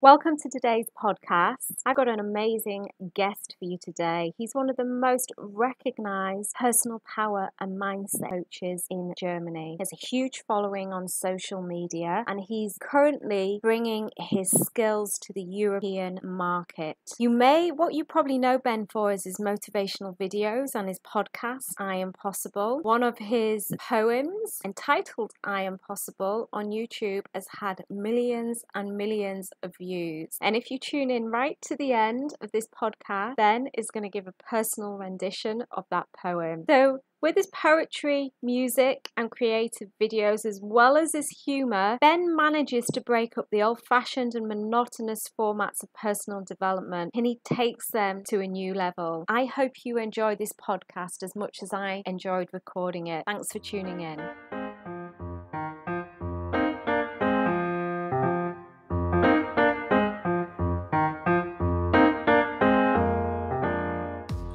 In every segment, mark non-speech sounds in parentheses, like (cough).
Welcome to today's podcast. I've got an amazing guest for you today. He's one of the most recognized personal power and mindset coaches in Germany. He has a huge following on social media and he's currently bringing his skills to the European market. You may, what you probably know Ben for is his motivational videos and his podcast, I Am Possible. One of his poems entitled I Am Possible on YouTube has had millions and millions of views views. And if you tune in right to the end of this podcast, Ben is going to give a personal rendition of that poem. So with his poetry, music, and creative videos, as well as his humour, Ben manages to break up the old fashioned and monotonous formats of personal development and he takes them to a new level. I hope you enjoy this podcast as much as I enjoyed recording it. Thanks for tuning in.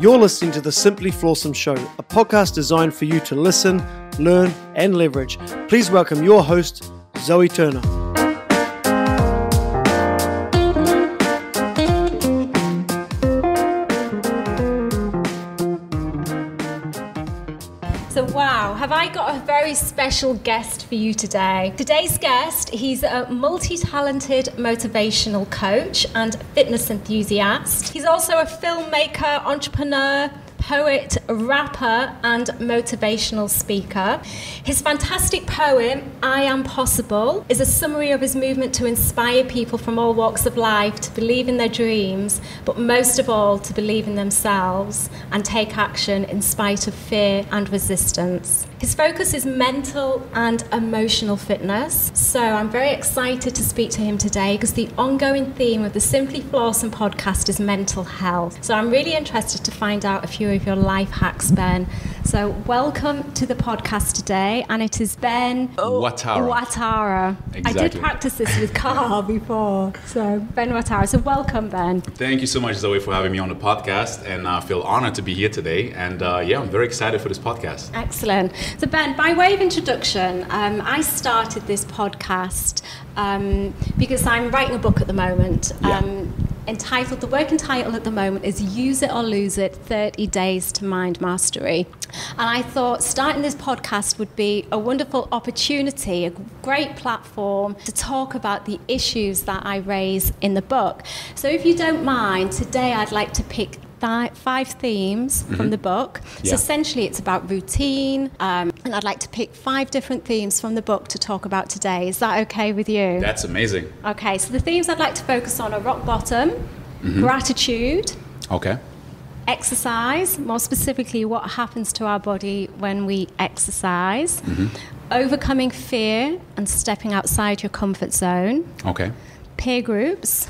You're listening to the Simply Flawsome Show, a podcast designed for you to listen, learn, and leverage. Please welcome your host, Zoe Turner. I got a very special guest for you today? Today's guest, he's a multi talented motivational coach and fitness enthusiast. He's also a filmmaker, entrepreneur, poet, rapper, and motivational speaker. His fantastic poem, I Am Possible, is a summary of his movement to inspire people from all walks of life to believe in their dreams, but most of all, to believe in themselves and take action in spite of fear and resistance. His focus is mental and emotional fitness, so I'm very excited to speak to him today because the ongoing theme of the Simply Flawsome podcast is mental health. So I'm really interested to find out a few of your life hacks, Ben. So welcome to the podcast today, and it is Ben Ouattara. Ouattara. Exactly. I did practice this with Carl (laughs) before, so Ben Ouattara. So welcome, Ben. Thank you so much, Zoe, for having me on the podcast, and I feel honored to be here today. And uh, yeah, I'm very excited for this podcast. Excellent. So, Ben, by way of introduction, um, I started this podcast um, because I'm writing a book at the moment. Yeah. Um, entitled, the working title at the moment is Use It or Lose It 30 Days to Mind Mastery. And I thought starting this podcast would be a wonderful opportunity, a great platform to talk about the issues that I raise in the book. So, if you don't mind, today I'd like to pick five themes from the book. So essentially, it's about routine, um, and I'd like to pick five different themes from the book to talk about today. Is that okay with you? That's amazing. okay, so the themes I'd like to focus on are rock bottom, Mm-hmm. gratitude, Okay. exercise, more specifically, what happens to our body when we exercise, Mm-hmm. overcoming fear and stepping outside your comfort zone, Okay. peer groups,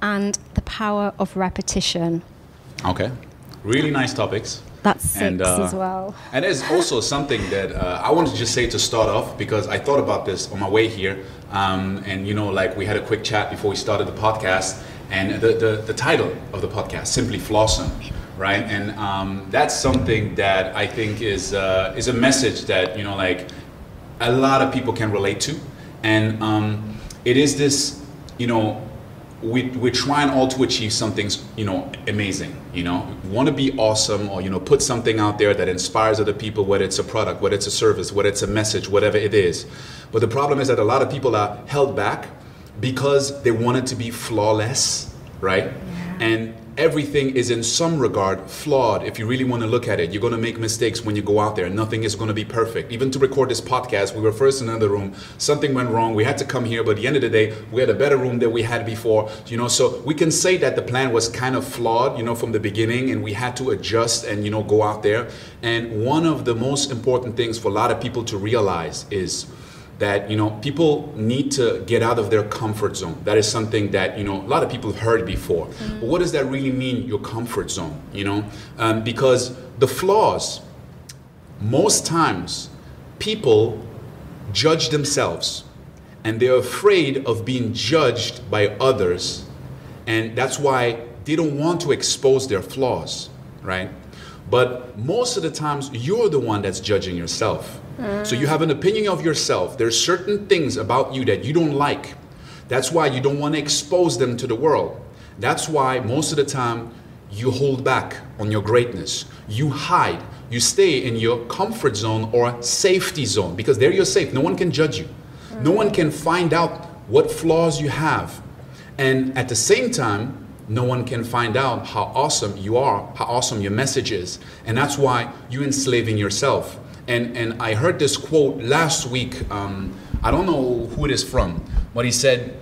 and the power of repetition. Okay. Really nice topics. That's six And, uh, as well. And there's also something that uh, I wanted to just say to start off because I thought about this on my way here. Um, and, you know, like we had a quick chat before we started the podcast. And the, the, the title of the podcast, Simply Flawsome, right? And um, that's something that I think is, uh, is a message that, you know, like a lot of people can relate to. And um, it is this, you know, we, we're trying all to achieve something, you know, amazing, you know, want to be awesome or, you know, put something out there that inspires other people, whether it's a product, whether it's a service, whether it's a message, whatever it is. But the problem is that a lot of people are held back because they want it to be flawless, right? And everything is in some regard flawed if you really want to look at it. You're going to make mistakes when you go out there. Nothing is going to be perfect. Even to record this podcast, we were first in another room. Something went wrong. We had to come here, but at the end of the day, we had a better room than we had before. You know, so we can say that the plan was kind of flawed, you know, from the beginning, and we had to adjust and you know go out there. And one of the most important things for a lot of people to realize is that you know people need to get out of their comfort zone. That is something that you know a lot of people have heard before. But what does that really mean your comfort zone you know? Um, because the flaws most times people judge themselves and they're afraid of being judged by others and that's why they don't want to expose their flaws right? But most of the times you're the one that's judging yourself so you have an opinion of yourself there's certain things about you that you don't like That's why you don't want to expose them to the world. That's why most of the time you hold back on your greatness. You hide. You stay in your comfort zone or safety zone because there you're safe. No one can judge you. No one can find out what flaws you have. And at the same time, no one can find out how awesome you are, how awesome your message is. And that's why you're enslaving yourself. And, and I heard this quote last week. Um, I don't know who it is from, but he said,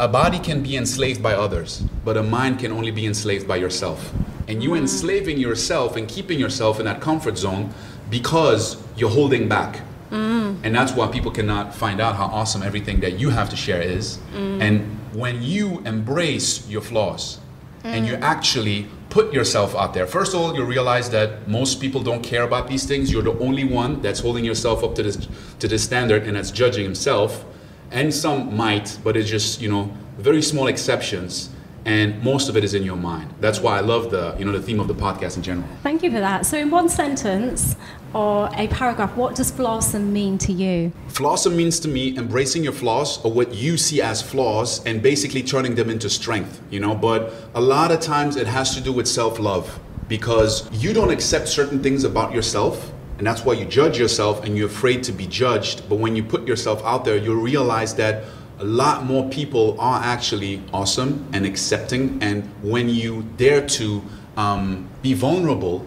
A body can be enslaved by others, but a mind can only be enslaved by yourself. And you mm-hmm. enslaving yourself and keeping yourself in that comfort zone because you're holding back. Mm-hmm. And that's why people cannot find out how awesome everything that you have to share is. Mm-hmm. And when you embrace your flaws and you actually put yourself out there, first of all, you realize that most people don't care about these things. You're the only one that's holding yourself up to this to this standard and that's judging himself. And some might, but it's just, you know, very small exceptions. And most of it is in your mind. That's why I love the, you know, the theme of the podcast in general. Thank you for that. So, in one sentence or a paragraph, what does Flawsome mean to you? Flawsome means to me embracing your flaws or what you see as flaws and basically turning them into strength, you know. But a lot of times it has to do with self love because you don't accept certain things about yourself. And that's why you judge yourself and you're afraid to be judged. But when you put yourself out there, you'll realize that a lot more people are actually awesome and accepting. And when you dare to um, be vulnerable,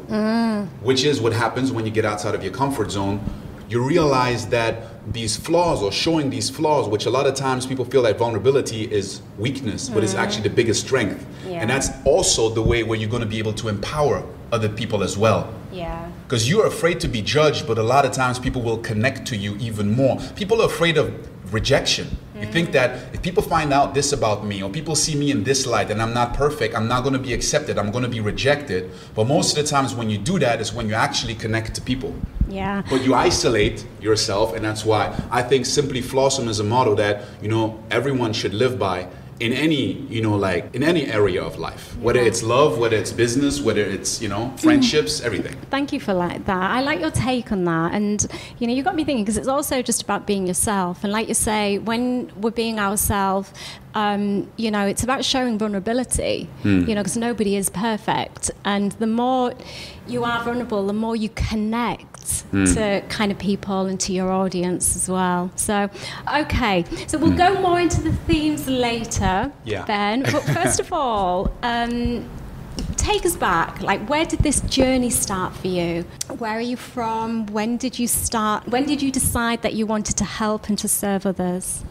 which is what happens when you get outside of your comfort zone, you realize that these flaws or showing these flaws, which a lot of times people feel that vulnerability is weakness, but it's actually the biggest strength. Yeah. And that's also the way where you're going to be able to empower other people as well. Yeah. Because you're afraid to be judged, but a lot of times people will connect to you even more. People are afraid of rejection. You think that if people find out this about me, or people see me in this light and I'm not perfect, I'm not going to be accepted, I'm going to be rejected. But most of the times when you do that is when you actually connect to people. Yeah. But you isolate yourself, and that's why I think simply flawsome is a motto that you know everyone should live by in any you know like in any area of life, whether it's love, whether it's business, whether it's you know mm. friendships, everything. Thank you for like that. I like your take on that, and you know, you got me thinking because it's also just about being yourself. And like you say, when we're being ourselves, um, you know, it's about showing vulnerability. You know, because nobody is perfect, and the more you are vulnerable, the more you connect to kind of people and to your audience as well. So, okay, so we'll go more into the themes later, Yeah. Ben. But (laughs) first of all. Um, take us back like where did this journey start for you where are you from when did you start when did you decide that you wanted to help and to serve others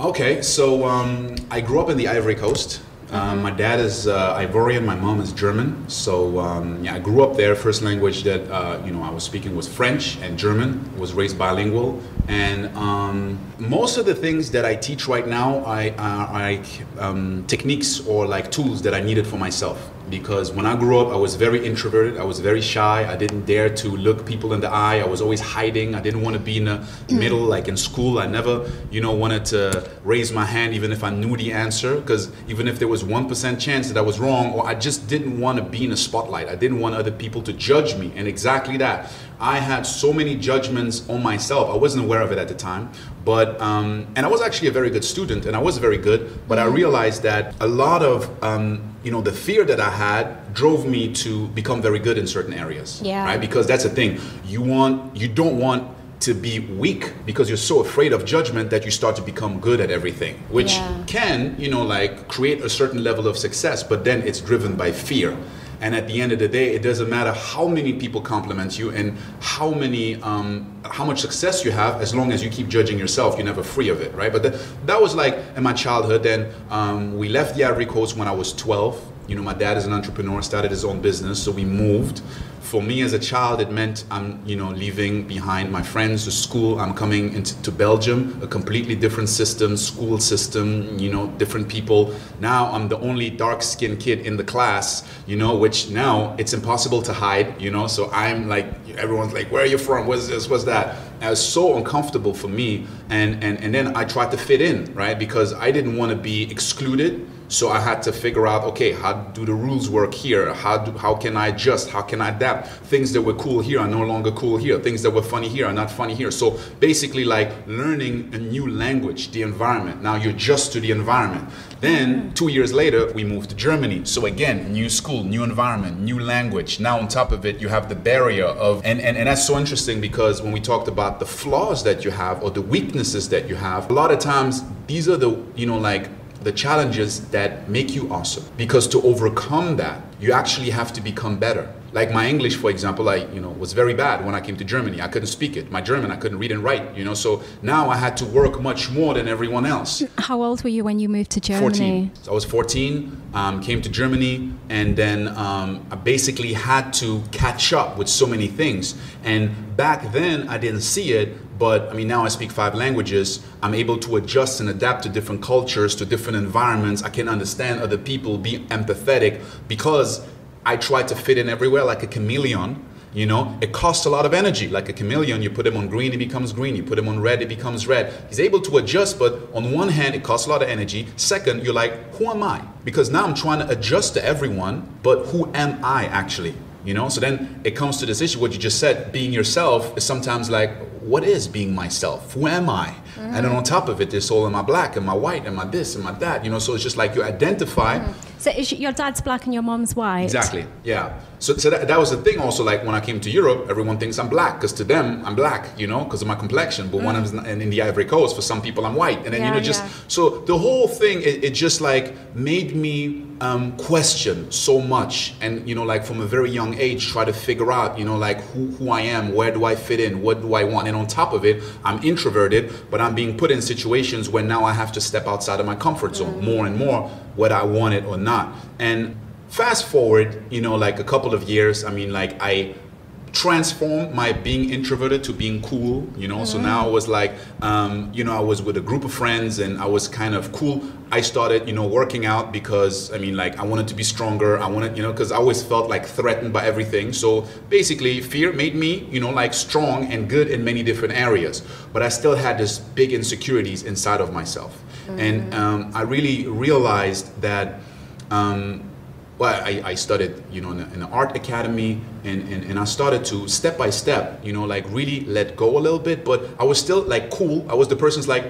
Okay, so um, I grew up in the Ivory Coast. Um, my dad is uh, Ivorian, my mom is German. So um, yeah, I grew up there. First language that uh, you know I was speaking was French and German. Was raised bilingual, and um, most of the things that I teach right now I are like um, techniques or like tools that I needed for myself. Because when I grew up, I was very introverted. I was very shy. I didn't dare to look people in the eye. I was always hiding. I didn't want to be in the mm. middle, like in school. I never, you know, wanted to raise my hand even if I knew the answer. Because even if there was one percent chance that I was wrong, or I just didn't want to be in the spotlight. I didn't want other people to judge me. And exactly that. I had so many judgments on myself. I wasn't aware of it at the time, but um, and I was actually a very good student, and I was very good. But I realized that a lot of um, you know the fear that I had drove me to become very good in certain areas. Yeah. Right. Because that's the thing. You want you don't want to be weak because you're so afraid of judgment that you start to become good at everything, which Yeah. can you know like create a certain level of success, but then it's driven by fear. And at the end of the day, it doesn't matter how many people compliment you and how many, um, how much success you have, as long as you keep judging yourself, you're never free of it, right? But that, that was like in my childhood. Then um, we left the Ivory Coast when I was 12. You know, my dad is an entrepreneur, started his own business, so we moved. For me as a child, it meant I'm, you know, leaving behind my friends, the school. I'm coming into to Belgium, a completely different system, school system, you know, different people. Now I'm the only dark-skinned kid in the class, you know, which now it's impossible to hide, you know. So I'm like, everyone's like, where are you from? What's this? What's that? And it was so uncomfortable for me, and and and then I tried to fit in, right? Because I didn't want to be excluded So I had to figure out, okay, how do the rules work here? How do, how can I adjust? How can I adapt? Things that were cool here are no longer cool here. Things that were funny here are not funny here. So basically, like learning a new language, the environment. Now you adjust to the environment. Then two years later, we moved to Germany. So again, new school, new environment, new language. Now on top of it, you have the barrier of, and, and, and that's so interesting because when we talked about the flaws that you have or the weaknesses that you have, a lot of times these are the, you know, like the challenges that make you awesome. Because to overcome that, you actually have to become better. Like my English, for example, I you know was very bad when I came to Germany. I couldn't speak it. My German, I couldn't read and write. You know, so now I had to work much more than everyone else. How old were you when you moved to Germany? 14. So I was 14, um, came to Germany, and then um, I basically had to catch up with so many things. And back then, I didn't see it, but I mean, now I speak five languages. I'm able to adjust and adapt to different cultures, to different environments. I can understand other people, be empathetic because I try to fit in everywhere like a chameleon. You know, it costs a lot of energy. Like a chameleon, you put him on green, it becomes green. You put him on red, it becomes red. He's able to adjust, but on one hand, it costs a lot of energy. Second, you're like, who am I? Because now I'm trying to adjust to everyone, but who am I actually? You know, so then it comes to this issue, what you just said, being yourself is sometimes like, what is being myself? Who am I? Mm-hmm. And then on top of it, there's all am I black? Am I white? Am I this? Am I that? You know, so it's just like you identify. Mm-hmm. So your dad's black and your mom's white? Exactly, yeah. So, so that, that was the thing also, like when I came to Europe, everyone thinks I'm black because to them, I'm black, you know, because of my complexion. But mm. when I'm in, in the Ivory Coast, for some people, I'm white. And then, yeah, you know, just, yeah. so the whole thing, it, it just like made me um, question so much. And, you know, like from a very young age, try to figure out, you know, like who, who I am, where do I fit in, what do I want? And on top of it, I'm introverted, but I'm being put in situations where now I have to step outside of my comfort zone mm. more and more, whether I want it or not. And fast forward, you know, like a couple of years, I mean, like I transformed my being introverted to being cool, you know. Mm-hmm. So now I was like, um, you know, I was with a group of friends and I was kind of cool. I started, you know, working out because I mean, like, I wanted to be stronger. I wanted, you know, because I always felt like threatened by everything. So basically, fear made me, you know, like strong and good in many different areas. But I still had this big insecurities inside of myself. Mm-hmm. And um, I really realized that. Um, well, I, I studied, you know, in, an art academy, and, and, and I started to step by step, you know, like really let go a little bit. But I was still like cool. I was the person's like,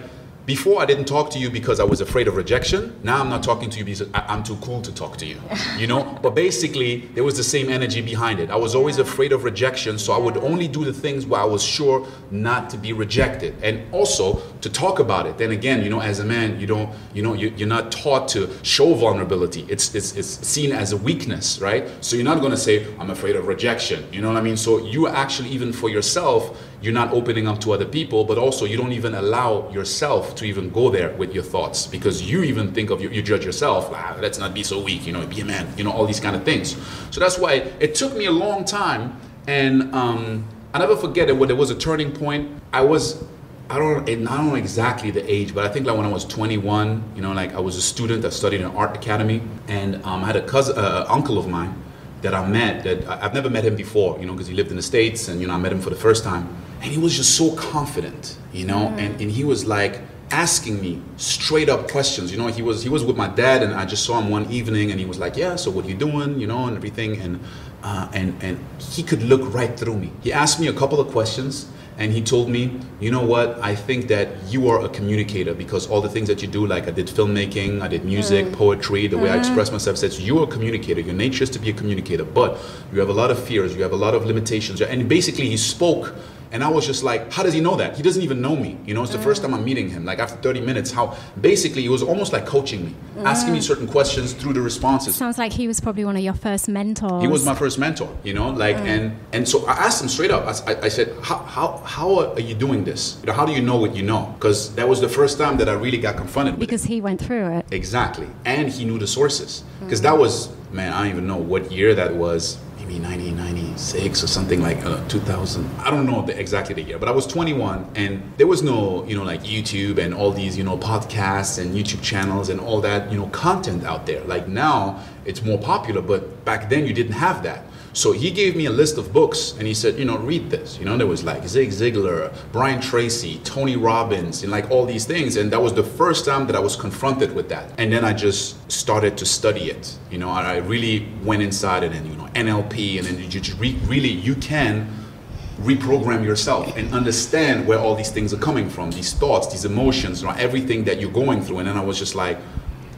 before I didn't talk to you because I was afraid of rejection. Now I'm not talking to you because I'm too cool to talk to you. You know? (laughs) but basically, there was the same energy behind it. I was always afraid of rejection, so I would only do the things where I was sure not to be rejected. And also to talk about it. Then again, you know, as a man, you don't, you know, you, are not taught to show vulnerability. It's, it's, it's seen as a weakness, right? So you're not going to say, I'm afraid of rejection. You know what I mean? So you actually, even for yourself, you're not opening up to other people, but also you don't even allow yourself to even go there with your thoughts because you even think of you, you judge yourself. Ah, let's not be so weak, you know, be a man, you know, all these kind of things. So that's why it took me a long time, and um, I never forget it when there was a turning point. I was I don't I don't know exactly the age, but I think like when I was 21, you know, like I was a student that studied in an art academy, and um, I had a cousin, uh, uncle of mine that I met that I've never met him before, you know, because he lived in the States and, you know, I met him for the first time. And he was just so confident, you know, mm. and, and he was like asking me straight up questions. You know, he was he was with my dad and I just saw him one evening and he was like, Yeah, so what are you doing? You know, and everything and uh, and and he could look right through me. He asked me a couple of questions and he told me, you know what, I think that you are a communicator because all the things that you do, like I did filmmaking, I did music, mm. poetry, the way mm. I express myself, says you're a communicator. Your nature is to be a communicator, but you have a lot of fears, you have a lot of limitations. And basically, he spoke and I was just like, how does he know that? He doesn't even know me. You know, it's the mm. first time I'm meeting him. Like after 30 minutes, how basically it was almost like coaching me, mm. asking me certain questions through the responses. Sounds like he was probably one of your first mentors. He was my first mentor, you know, like, mm. and and so I asked him straight up, I, I said, how, how, how are you doing this? You know, how do you know what you know? Because that was the first time that I really got confronted Because he went through it. Exactly. And he knew the sources. Because mm. that was, man, I don't even know what year that was maybe 1996 or something like uh, 2000. I don't know the, exactly the year, but I was 21 and there was no, you know, like YouTube and all these, you know, podcasts and YouTube channels and all that, you know, content out there. Like now it's more popular, but back then you didn't have that. So he gave me a list of books and he said, you know, read this. You know, there was like Zig Ziglar, Brian Tracy, Tony Robbins, and like all these things. And that was the first time that I was confronted with that. And then I just started to study it. You know, I really went inside it and, you know, NLP and then you just re- really, you can reprogram yourself and understand where all these things are coming from, these thoughts, these emotions, you know, everything that you're going through. And then I was just like,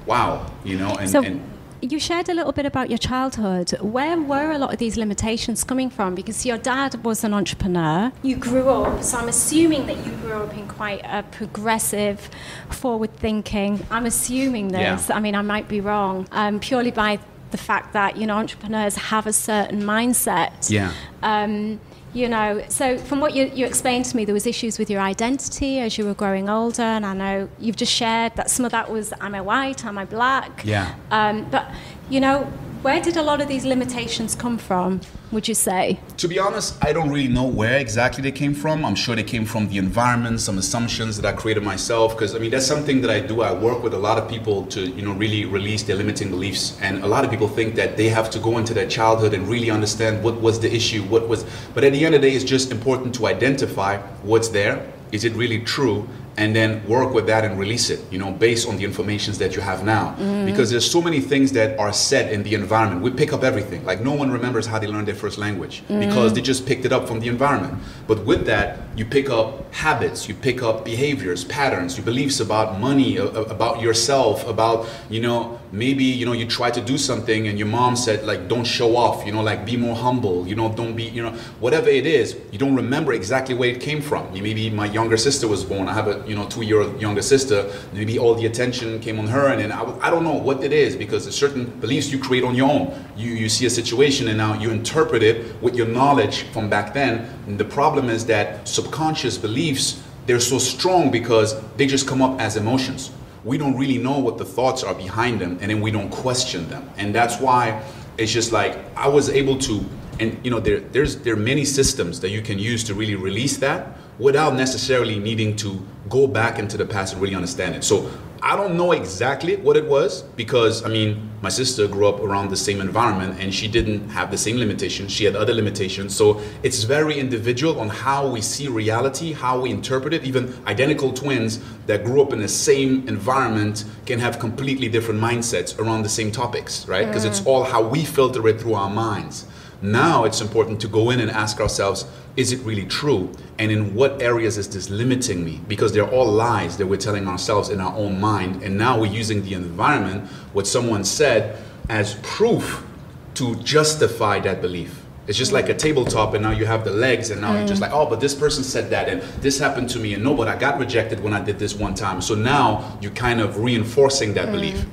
wow, you know, and, so- and you shared a little bit about your childhood. Where were a lot of these limitations coming from? Because your dad was an entrepreneur. You grew up, so I'm assuming that you grew up in quite a progressive, forward thinking. I'm assuming this. Yeah. I mean, I might be wrong, um, purely by the fact that, you know, entrepreneurs have a certain mindset. Yeah. Um, you know, so from what you, you explained to me, there was issues with your identity as you were growing older, and I know you've just shared that some of that was, am I white, am I black? Yeah. Um, but, you know, where did a lot of these limitations come from, would you say? To be honest, I don't really know where exactly they came from. I'm sure they came from the environment, some assumptions that I created myself. Because I mean, that's something that I do. I work with a lot of people to, you know, really release their limiting beliefs. And a lot of people think that they have to go into their childhood and really understand what was the issue, what was. But at the end of the day, it's just important to identify what's there. Is it really true? And then work with that and release it you know based on the informations that you have now. Mm-hmm. Because there's so many things that are said in the environment. We pick up everything. Like no one remembers how they learned their first language mm-hmm. because they just picked it up from the environment. But with that you pick up habits you pick up behaviors patterns. Your beliefs about money about yourself about you know maybe you know you try to do something and your mom said like don't show off you know like be more humble you know don't be you know whatever it is you don't remember exactly where it came from. Maybe my younger sister was born. I have a you know two year old younger sister. Maybe all the attention came on her and then I, I don't know what it is because certain beliefs you create on your own. You you see a situation and now you interpret it with your knowledge from back then. And the problem is that subconscious beliefs they're so strong because they just come up as emotions we don't really know what the thoughts are behind them and then we don't question them. And that's why it's just like i was able to and you know there, there's there are many systems that you can use to really release that without necessarily needing to go back into the past and really understand it. So i don't know exactly what it was because i mean my sister grew up around the same environment and she didn't have the same limitations she had other limitations. So it's very individual on how we see reality how we interpret it. Even identical twins that grew up in the same environment can have completely different mindsets around the same topics right? Because it's mm. all how we filter it through our minds now it's important to go in and ask ourselves is it really true? And in what areas is this limiting me? Because they're all lies that we're telling ourselves in our own mind. And now we're using the environment what someone said as proof to justify that belief. It's just like a tabletop and now you have the legs and now you're just mm. like oh but this person said that and this happened to me and no but i got rejected when i did this one time. So now you're kind of reinforcing that mm. belief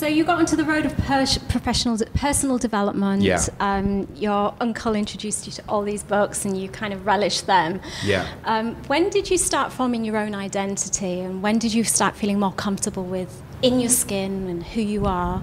So you got onto the road of pers- professional personal development. Yeah. Um, your uncle introduced you to all these books, and you kind of relished them. Yeah. Um, when did you start forming your own identity, and when did you start feeling more comfortable with in your skin and who you are?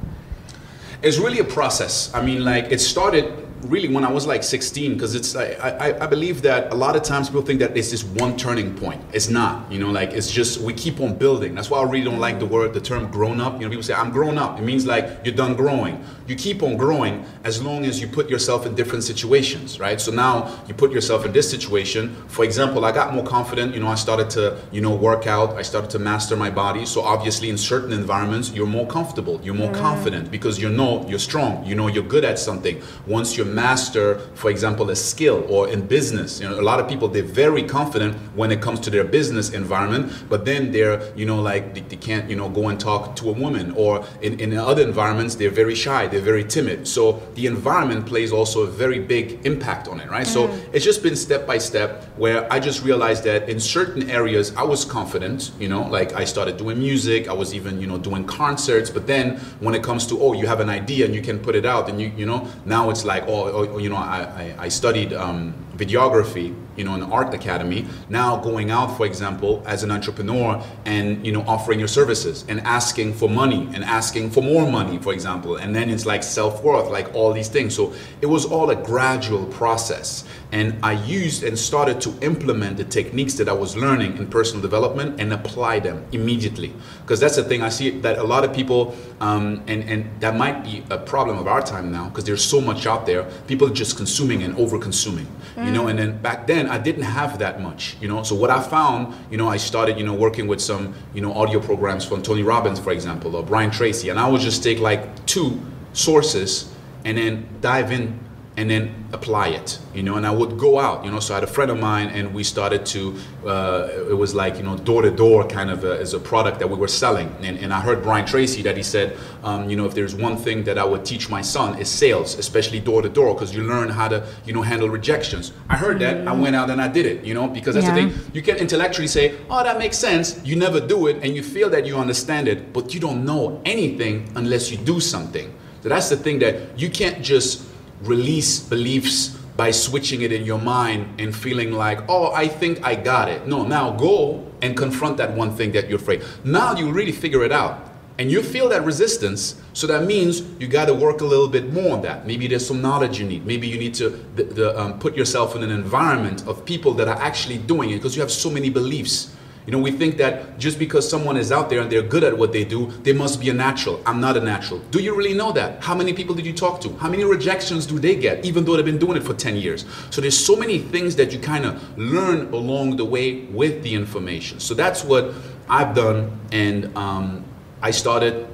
it's really a process. I mean, like it started really when I was like 16, because it's I, I, I believe that a lot of times people think that it's this one turning point. It's not, you know, like it's just we keep on building. That's why I really don't like the word, the term grown up. You know, people say I'm grown up. It means like you're done growing. You keep on growing as long as you put yourself in different situations, right? So now you put yourself in this situation. For example, I got more confident. You know, I started to you know work out. I started to master my body. So obviously, in certain environments, you're more comfortable. You're more confident because you know you're strong. You know you're good at something. Once you master, for example, a skill or in business, you know, a lot of people they're very confident when it comes to their business environment, but then they're you know like they, they can't you know go and talk to a woman or in, in other environments they're very shy, they're very timid. So the environment plays also a very big impact on it, right? So mm. it's just been step by step where I just realized that in certain areas I was confident, you know, like I started doing music, I was even, you know, doing concerts, but then when it comes to, oh, you have an idea and you can put it out and you, you know, now it's like, oh, oh you know, I, I, I studied um, videography, you know, in the art academy. Now going out, for example, as an entrepreneur and, you know, offering your services and asking for money and asking for more money, for example. And then it's like self-worth, like all these things. So it was all a gradual process. And I used and started to implement the techniques that I was learning in personal development and apply them immediately. Because that's the thing I see that a lot of people, um, and and that might be a problem of our time now because there's so much out there. People are just consuming and over consuming, mm. you know. And then back then I didn't have that much, you know. So what I found, you know, I started, you know, working with some, you know, audio programs from Tony Robbins, for example, or Brian Tracy, and I would just take like two sources and then dive in and then apply it you know? And i would go out you know? So i had a friend of mine and we started to uh, it was like you know door to door kind of a, as a product that we were selling. And, and i heard brian tracy that he said um, you know if there's one thing that i would teach my son is sales especially door to door because you learn how to you know handle rejections. I heard that mm-hmm. i went out and i did it you know? Because that's yeah. the thing. You can intellectually say oh that makes sense. You never do it and you feel that you understand it but you don't know anything unless you do something. So that's the thing that you can't just release beliefs by switching it in your mind and feeling like, oh, I think I got it. No, now go and confront that one thing that you're afraid. Now you really figure it out. And you feel that resistance, so that means you got to work a little bit more on that. Maybe there's some knowledge you need. Maybe you need to the, the, um, put yourself in an environment of people that are actually doing it because you have so many beliefs. You know, we think that just because someone is out there and they're good at what they do, they must be a natural. I'm not a natural. Do you really know that? How many people did you talk to? How many rejections do they get, even though they've been doing it for 10 years? So there's so many things that you kind of learn along the way with the information. So that's what I've done. And um, I started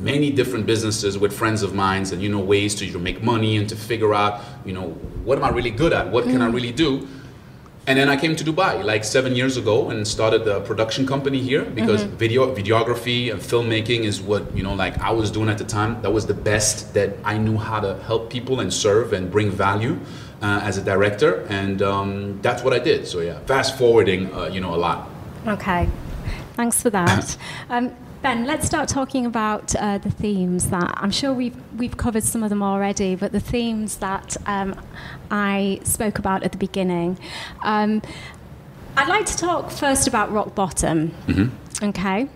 many different businesses with friends of mine and you know ways to you know, make money and to figure out you know what am i really good at what can i mm. really do and then I came to Dubai like seven years ago and started a production company here because mm-hmm. video videography and filmmaking is what you know like I was doing at the time. That was the best that I knew how to help people and serve and bring value uh, as a director, and um, that's what I did. So yeah, fast forwarding, uh, you know, a lot. Okay, thanks for that. (coughs) um, Ben, let's start talking about uh, the themes that I'm sure we've we've covered some of them already, but the themes that um, I spoke about at the beginning. Um, I'd like to talk first about rock bottom. Mm-hmm. Okay.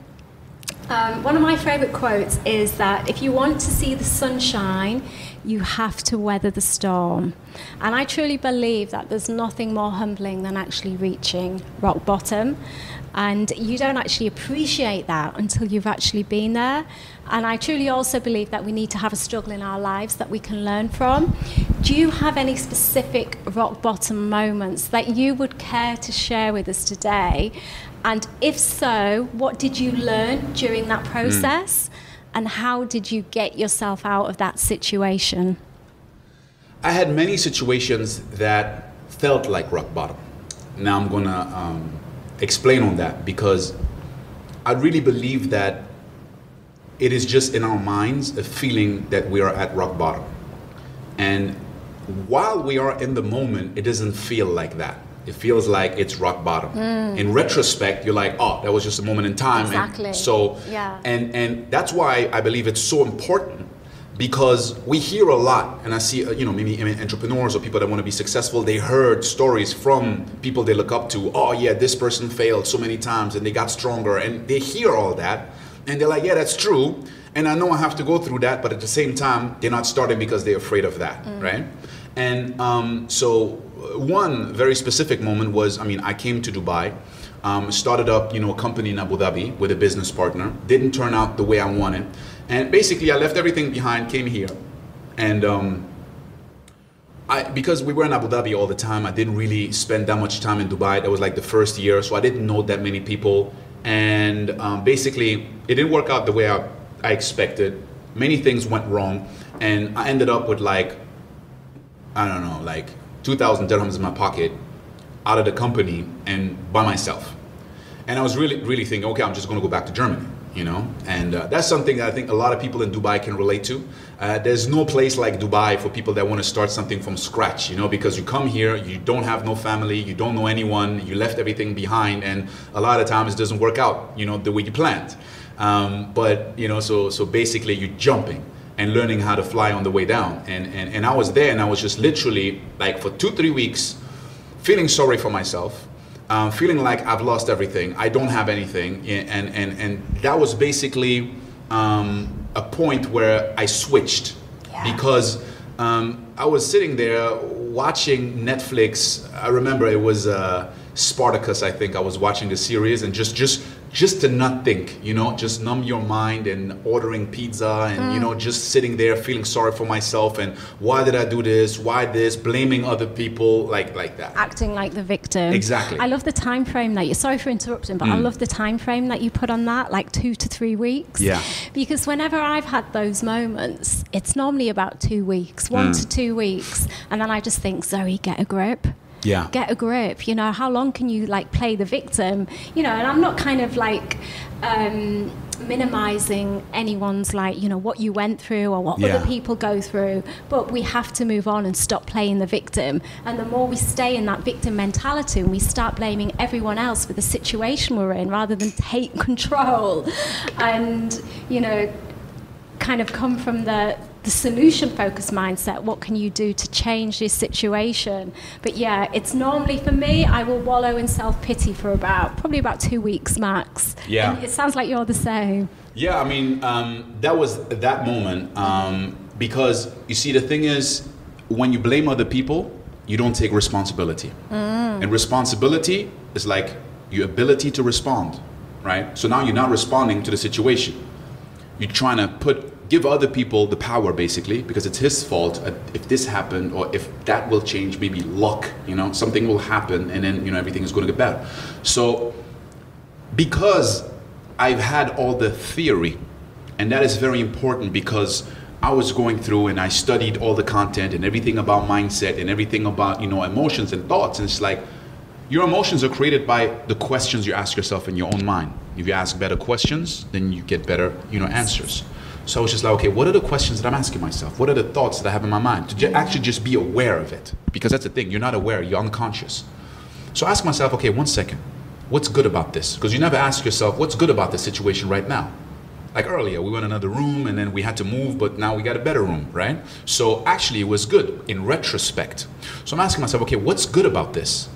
Um, one of my favourite quotes is that if you want to see the sunshine, you have to weather the storm. And I truly believe that there's nothing more humbling than actually reaching rock bottom. And you don't actually appreciate that until you've actually been there. And I truly also believe that we need to have a struggle in our lives that we can learn from. Do you have any specific rock bottom moments that you would care to share with us today? And if so, what did you learn during that hmm. process? Mm. And how did you get yourself out of that situation? I had many situations that felt like rock bottom. Now I'm going to um, explain on that because I really believe that it is just in our minds a feeling that we are at rock bottom. And while we are in the moment, it doesn't feel like that. It feels like it's rock bottom. Mm. In retrospect, you're like, oh, that was just a moment in time. Exactly. And so, yeah. and and that's why I believe it's so important because we hear a lot and i see uh, you know maybe entrepreneurs or people that want to be successful they heard stories from people they look up to. Oh yeah this person failed so many times and they got stronger and they hear all that and they're like yeah that's true and i know i have to go through that but at the same time they're not starting because they're afraid of that mm. right? And um, so uh, one very specific moment was i mean i came to dubai um, started up you know a company in abu dhabi with a business partner. Didn't turn out the way i wanted and basically, I left everything behind, came here, and um, I, because we were in Abu Dhabi all the time, I didn't really spend that much time in Dubai. That was like the first year, so I didn't know that many people. And um, basically, it didn't work out the way I, I expected. Many things went wrong, and I ended up with like, I don't know, like 2,000 dirhams in my pocket out of the company and by myself. And I was really, really thinking, okay, I'm just going to go back to Germany you know? And uh, that's something i think a lot of people in dubai can relate to. Uh, there's no place like dubai for people that want to start something from scratch you know? Because you come here you don't have no family you don't know anyone you left everything behind and a lot of times it doesn't work out you know the way you planned. Um, but you know so so basically you're jumping and learning how to fly on the way down. And, and and i was there and i was just literally like for two three weeks feeling sorry for myself um, feeling like I've lost everything. I don't have anything, and and and that was basically um, a point where I switched yeah. because um, I was sitting there watching Netflix. I remember it was uh, Spartacus. I think I was watching the series and just just just to not think, you know, just numb your mind and ordering pizza and, mm. you know, just sitting there feeling sorry for myself and why did I do this? Why this? Blaming other people like like that. Acting like the victim. Exactly. I love the time frame that you sorry for interrupting, but mm. I love the time frame that you put on that, like two to three weeks. Yeah. Because whenever I've had those moments, it's normally about two weeks, one mm. to two weeks. And then I just think, Zoe, get a grip yeah. get a grip you know how long can you like play the victim you know and i'm not kind of like um, minimizing anyone's like you know what you went through or what yeah. other people go through but we have to move on and stop playing the victim and the more we stay in that victim mentality and we start blaming everyone else for the situation we're in rather than take (laughs) control and you know kind of come from the the solution focused mindset. What can you do to change this situation? But yeah, it's normally for me, I will wallow in self pity for about probably about two weeks max. Yeah. And it sounds like you're the same. Yeah, I mean, um, that was that moment um, because you see, the thing is, when you blame other people, you don't take responsibility. Mm. And responsibility is like your ability to respond, right? So now you're not responding to the situation. You're trying to put give other people the power basically because it's his fault if this happened or if that will change maybe luck you know something will happen and then you know everything is going to get better. So because i've had all the theory and that is very important because i was going through and i studied all the content and everything about mindset and everything about you know emotions and thoughts and it's like your emotions are created by the questions you ask yourself in your own mind. If you ask better questions then you get better you know answers so I was just like, okay, what are the questions that I'm asking myself? What are the thoughts that I have in my mind? To actually just be aware of it. Because that's the thing, you're not aware, you're unconscious. So I ask myself, okay, one second, what's good about this? Because you never ask yourself, what's good about this situation right now? Like earlier, we went another room and then we had to move, but now we got a better room, right? So actually, it was good in retrospect. So I'm asking myself, okay, what's good about this?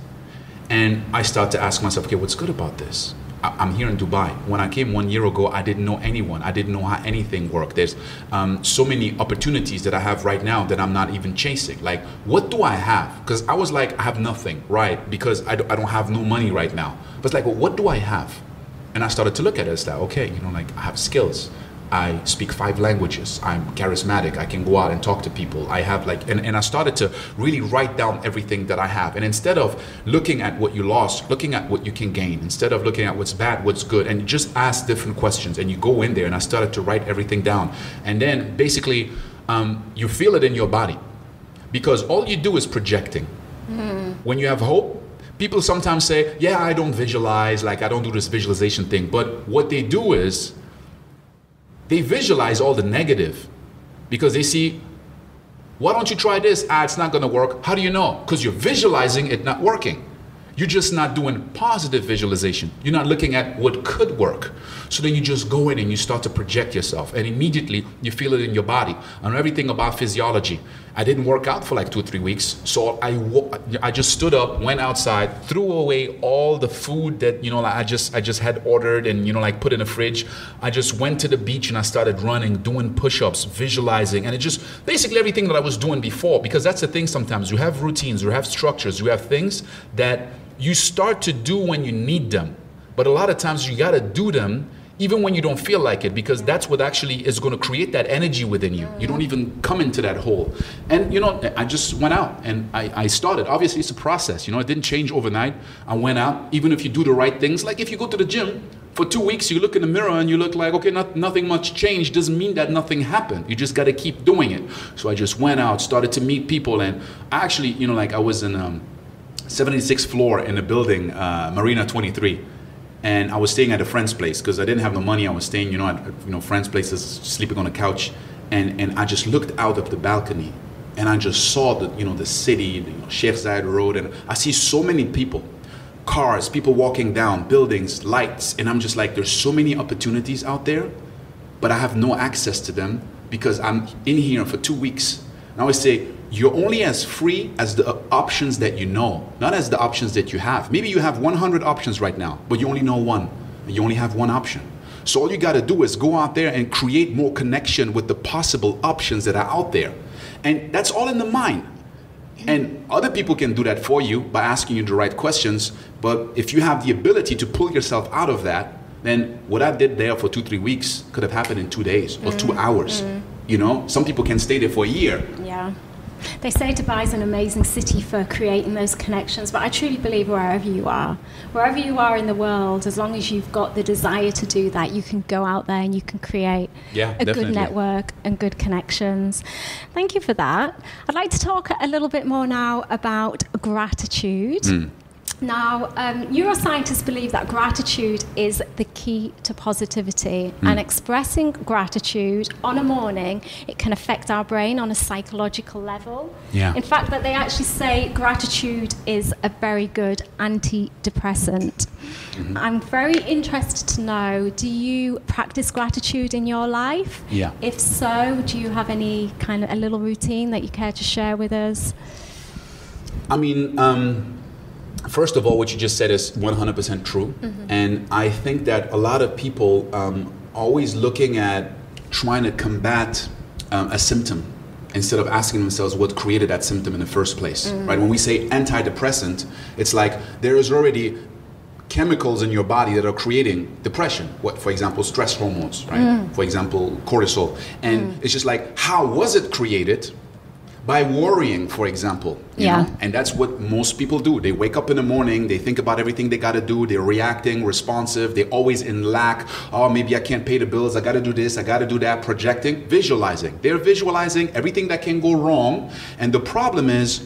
And I start to ask myself, okay, what's good about this? I'm here in Dubai. When I came one year ago, I didn't know anyone. I didn't know how anything worked. There's um, so many opportunities that I have right now that I'm not even chasing. Like, what do I have? Because I was like, I have nothing, right? Because I, I don't have no money right now. But it's like, well, what do I have? And I started to look at it as that, okay, you know, like I have skills. I speak five languages. I'm charismatic. I can go out and talk to people. I have like, and, and I started to really write down everything that I have. And instead of looking at what you lost, looking at what you can gain, instead of looking at what's bad, what's good, and just ask different questions. And you go in there, and I started to write everything down. And then basically, um, you feel it in your body because all you do is projecting. Mm. When you have hope, people sometimes say, Yeah, I don't visualize, like I don't do this visualization thing. But what they do is, they visualize all the negative because they see, why don't you try this? Ah, it's not going to work. How do you know? Because you're visualizing it not working. You're just not doing positive visualization. You're not looking at what could work. So then you just go in and you start to project yourself, and immediately you feel it in your body. And everything about physiology. I didn't work out for like two three weeks, so I I just stood up, went outside, threw away all the food that you know like I just I just had ordered and you know like put in the fridge. I just went to the beach and I started running, doing push-ups, visualizing, and it just basically everything that I was doing before. Because that's the thing. Sometimes you have routines, you have structures, you have things that you start to do when you need them. But a lot of times you got to do them even when you don't feel like it because that's what actually is going to create that energy within you. You don't even come into that hole. And you know i just went out and I, I, started. Obviously it's a process you know it didn't change overnight. I went out even if you do the right things like if you go to the gym for two weeks you look in the mirror and you look like okay not, nothing much changed doesn't mean that nothing happened. You just got to keep doing it. So i just went out started to meet people and I actually you know like i was in um, 76th floor in a building uh, marina 23 and I was staying at a friend's place because I didn't have no money. I was staying, you know, at you know friends' places, sleeping on a couch, and and I just looked out of the balcony, and I just saw the you know the city, the, you know, Sheikh Zayed Road, and I see so many people, cars, people walking down, buildings, lights, and I'm just like, there's so many opportunities out there, but I have no access to them because I'm in here for two weeks. And I always say, you're only as free as the options that you know, not as the options that you have. Maybe you have 100 options right now, but you only know one, you only have one option. So all you got to do is go out there and create more connection with the possible options that are out there. And that's all in the mind. And other people can do that for you by asking you the right questions. But if you have the ability to pull yourself out of that, then what I did there for two, three weeks could have happened in two days or two mm-hmm. hours. Mm-hmm. You know, some people can stay there for a year. Yeah. They say Dubai is an amazing city for creating those connections, but I truly believe wherever you are, wherever you are in the world, as long as you've got the desire to do that, you can go out there and you can create Yeah, a definitely. good network and good connections. Thank you for that. I'd like to talk a little bit more now about gratitude. Hmm. Now, um, neuroscientists believe that gratitude is the key to positivity, Hmm. and expressing gratitude on a morning it can affect our brain on a psychological level. Yeah. In fact, that they actually say gratitude is a very good antidepressant. Mm-hmm. I'm very interested to know: Do you practice gratitude in your life? Yeah. If so, do you have any kind of a little routine that you care to share with us? I mean, um, first of all, what you just said is 100% true. And I think that a lot of people um, always looking at trying to combat um, a symptom instead of asking themselves what created that symptom in the first place, right? When we say antidepressant, it's like there is already chemicals in your body that are creating depression. What, for example, stress hormones, right? For example, cortisol. And it's just like, how was it created? By worrying, for example. you Yeah. know? And that's what most people do. They wake up in the morning, they think about everything they got to do, they're reacting, responsive, they're always in lack. Oh, maybe I can't pay the bills, I got to do this, I got to do that, projecting, visualizing. They're visualizing everything that can go wrong. And the problem is,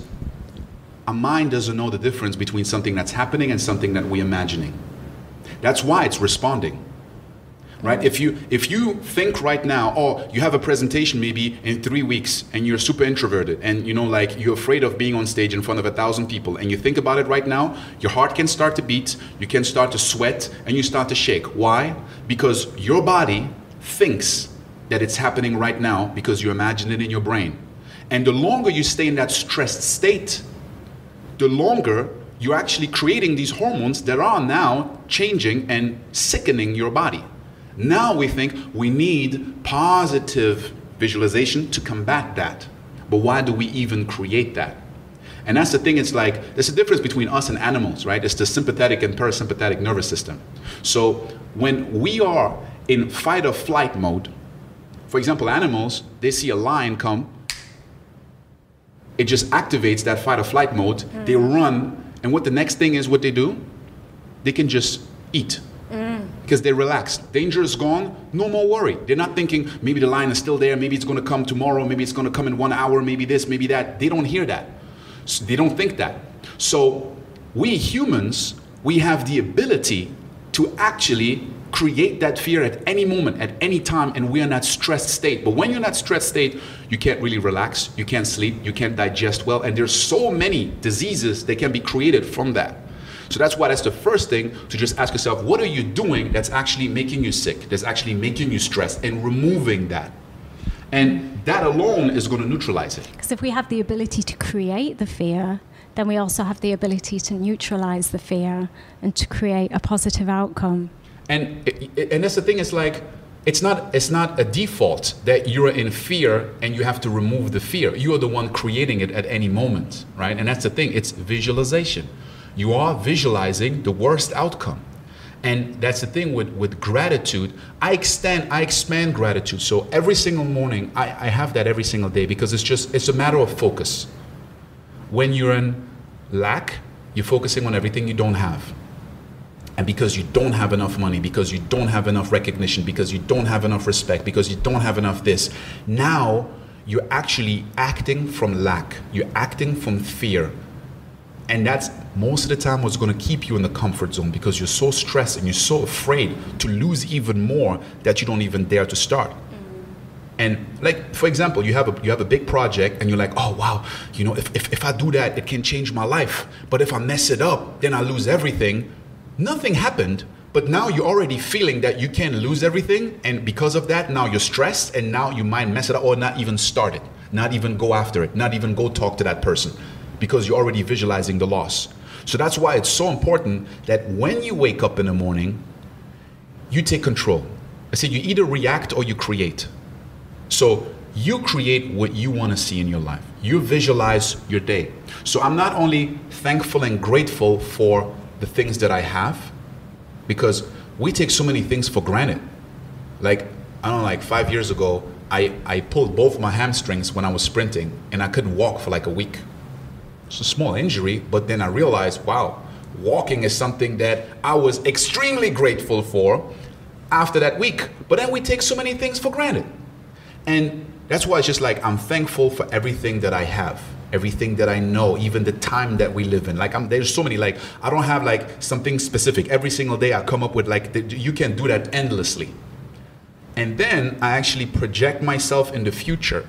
a mind doesn't know the difference between something that's happening and something that we're imagining. That's why it's responding. Right? If you if you think right now, oh, you have a presentation maybe in three weeks and you're super introverted and you know like you're afraid of being on stage in front of a thousand people and you think about it right now, your heart can start to beat, you can start to sweat, and you start to shake. Why? Because your body thinks that it's happening right now because you imagine it in your brain. And the longer you stay in that stressed state, the longer you're actually creating these hormones that are now changing and sickening your body. Now we think we need positive visualization to combat that. But why do we even create that? And that's the thing, it's like there's a difference between us and animals, right? It's the sympathetic and parasympathetic nervous system. So when we are in fight or flight mode, for example, animals, they see a lion come, it just activates that fight or flight mode. They mm. run, and what the next thing is, what they do, they can just eat because they relax. Danger is gone, no more worry. They're not thinking maybe the lion is still there, maybe it's going to come tomorrow, maybe it's going to come in one hour, maybe this, maybe that. They don't hear that. So they don't think that. So we humans, we have the ability to actually create that fear at any moment, at any time, and we're in that stressed state. But when you're in that stressed state, you can't really relax, you can't sleep, you can't digest well, and there's so many diseases that can be created from that. So that's why that's the first thing to just ask yourself, what are you doing that's actually making you sick, that's actually making you stressed, and removing that. And that alone is going to neutralize it. Because if we have the ability to create the fear, then we also have the ability to neutralize the fear and to create a positive outcome. And and that's the thing. It's like it's not it's not a default that you're in fear and you have to remove the fear. You are the one creating it at any moment, right? And that's the thing. It's visualization. You are visualizing the worst outcome. And that's the thing with, with gratitude. I extend, I expand gratitude. So every single morning, I, I have that every single day because it's just, it's a matter of focus. When you're in lack, you're focusing on everything you don't have. And because you don't have enough money, because you don't have enough recognition, because you don't have enough respect, because you don't have enough this, now you're actually acting from lack. You're acting from fear. And that's most of the time what's going to keep you in the comfort zone because you're so stressed and you're so afraid to lose even more that you don't even dare to start. Mm. And like for example, you have a you have a big project and you're like, oh wow, you know, if, if, if I do that, it can change my life. But if I mess it up, then I lose everything. Nothing happened, but now you're already feeling that you can lose everything, and because of that, now you're stressed, and now you might mess it up or not even start it, not even go after it, not even go talk to that person, because you're already visualizing the loss. So that's why it's so important that when you wake up in the morning, you take control. I said you either react or you create. So you create what you want to see in your life. You visualize your day. So I'm not only thankful and grateful for the things that I have, because we take so many things for granted. Like, I don't know, like five years ago, I, I pulled both my hamstrings when I was sprinting and I couldn't walk for like a week. It's a small injury, but then I realized, wow, walking is something that I was extremely grateful for after that week. But then we take so many things for granted. And that's why it's just like I'm thankful for everything that I have, everything that I know, even the time that we live in. Like I'm, there's so many. Like I don't have like something specific. Every single day I come up with like the, you can do that endlessly. And then I actually project myself in the future.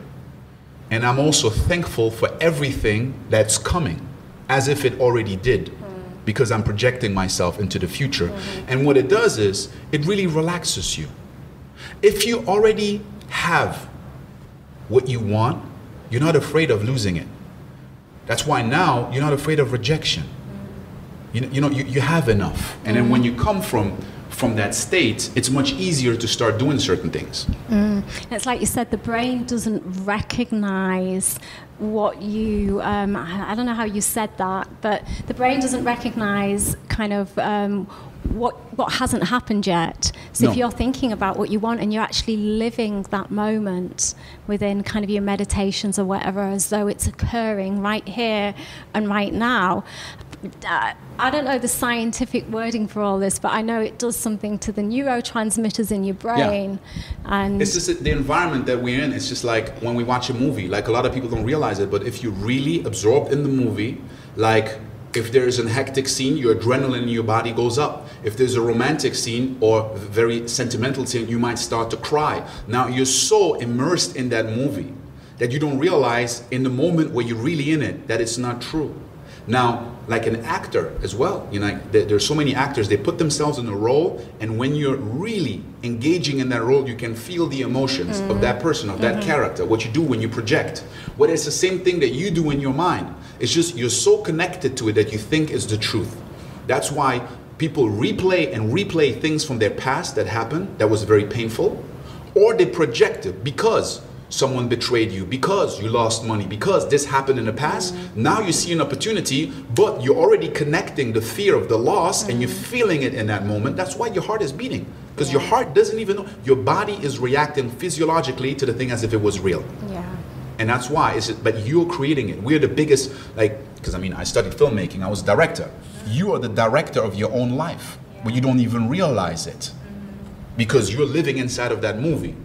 And I'm also thankful for everything that's coming, as if it already did, because I'm projecting myself into the future. Mm-hmm. And what it does is it really relaxes you. If you already have what you want, you're not afraid of losing it. That's why now you're not afraid of rejection. Mm-hmm. You know, you, know, you, you have enough. And then when mm-hmm. you come from from that state, it's much easier to start doing certain things. It's like you said, the brain doesn't recognize what you, um, I I don't know how you said that, but the brain doesn't recognize kind of um, what, what hasn't happened yet. So No. if you're thinking about what you want and you're actually living that moment within kind of your meditations or whatever, as though it's occurring right here and right now. Uh, I don't know the scientific wording for all this, but I know it does something to the neurotransmitters in your brain. Yeah. And It's just the environment that we're in. It's just like when we watch a movie. Like a lot of people don't realize it, but if you're really absorbed in the movie, like if there's a hectic scene, your adrenaline in your body goes up. If there's a romantic scene or very sentimental scene, you might start to cry. Now you're so immersed in that movie that you don't realize in the moment where you're really in it that it's not true. Now, like an actor as well, you know, there, there's so many actors, they put themselves in a role, and when you're really engaging in that role, you can feel the emotions of mm-hmm. that person, of that mm-hmm. character, what you do when you project. But it's the same thing that you do in your mind. It's just you're so connected to it that you think is the truth. That's why people replay and replay things from their past that happened that was very painful, or they project it because someone betrayed you, because you lost money, because this happened in the past. Now you see an opportunity, but you're already connecting the fear of the loss and you're feeling it in that moment. That's why your heart is beating. Because your heart doesn't even know, your body is reacting physiologically to the thing as if it was real yeah. and that's why is it but you're creating it we're the biggest like because i mean i studied filmmaking i was a director you are the director of your own life but you don't even realize it mm-hmm. because you're living inside of that movie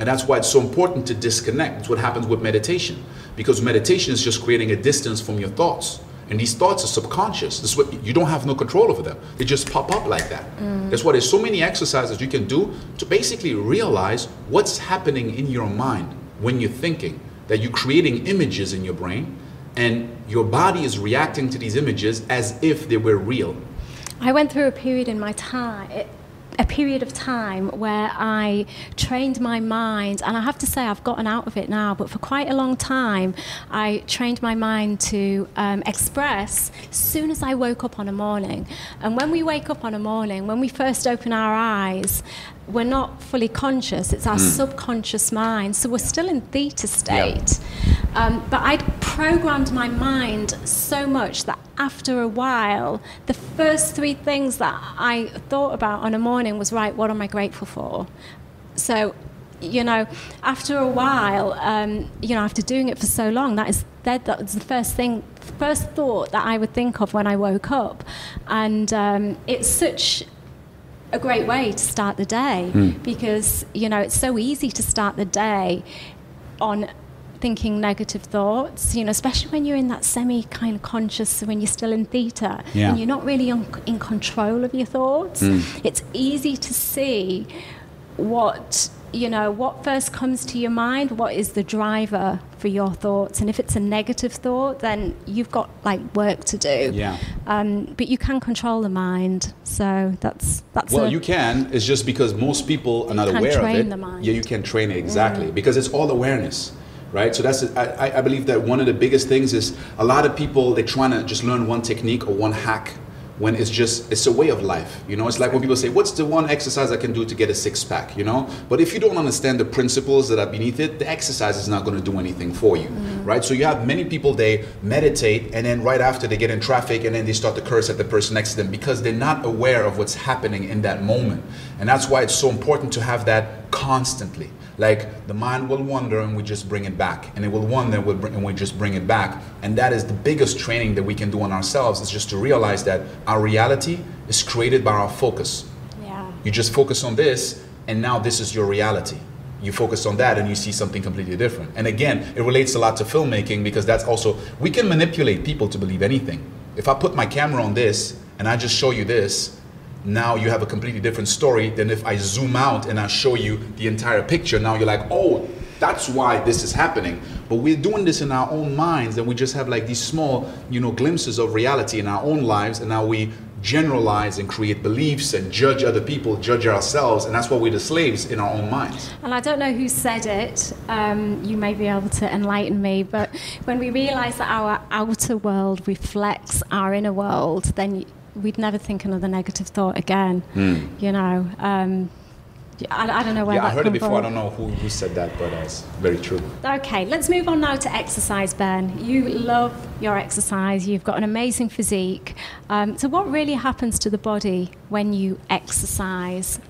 and that's why it's so important to disconnect. It's what happens with meditation. Because meditation is just creating a distance from your thoughts. And these thoughts are subconscious. This is what you don't have no control over them. They just pop up like that. Mm. That's why there's so many exercises you can do to basically realize what's happening in your mind when you're thinking that you're creating images in your brain and your body is reacting to these images as if they were real. I went through a period in my time, a period of time where I trained my mind, and I have to say I've gotten out of it now, but for quite a long time, I trained my mind to um, express as soon as I woke up on a morning. And when we wake up on a morning, when we first open our eyes, we're not fully conscious, it's our subconscious mind, so we're still in theta state. Um, but I'd programmed my mind so much that after a while, the first three things that I thought about on a morning was right, what am I grateful for? So, you know, after a while, um, you know, after doing it for so long, that is that, was the first thing, first thought that I would think of when I woke up, and um, it's such a great way to start the day because you know it's so easy to start the day on thinking negative thoughts you know especially when you're in that semi kind of conscious when you're still in theta Yeah. and you're not really on, in control of your thoughts it's easy to see what you know what first comes to your mind what is the driver for your thoughts and if it's a negative thought then you've got like work to do Yeah. um, but you can control the mind so that's that's Well, a, you can. It's just because most people are not aware of train it. the mind. Mm. Yeah, you can train it exactly because it's all awareness, right? So that's I, I- believe that one of the biggest things is a lot of people they're trying to just learn one technique or one hack, when it's just it's a way of life you know? It's like when people say what's the one exercise i can do to get a six pack you know? But if you don't understand the principles that are beneath it the exercise is not going to do anything for you mm-hmm. right? So you have many people they meditate and then right after they get in traffic and then they start to curse at the person next to them because they're not aware of what's happening in that moment. And that's why it's so important to have that constantly like the mind will wander and we just bring it back, and it will wander and we just bring it back. And that is the biggest training that we can do on ourselves is just to realize that our reality is created by our focus. Yeah. You just focus on this, and now this is your reality you focus on that and you see something completely different. And again, it relates a lot to filmmaking because that's also, we can manipulate people to believe anything. If I put my camera on this and I just show you this, now you have a completely different story than if I zoom out and I show you the entire picture. Now you're like, oh, that's why this is happening. But we're doing this in our own minds and we just have like these small, you know, glimpses of reality in our own lives and now we generalize and create beliefs and judge other people, judge ourselves, and that's why we're the slaves in our own minds. And I don't know who said it, um, you may be able to enlighten me, but when we realize that our outer world reflects our inner world, then we'd never think another negative thought again. Mm. You know, um, I, I, don't know where. Yeah, I heard it before. From. I don't know who, who said that, but it's very true. Okay, let's move on now to exercise, Ben. You love your exercise. You've got an amazing physique. Um, so, what really happens to the body when you exercise?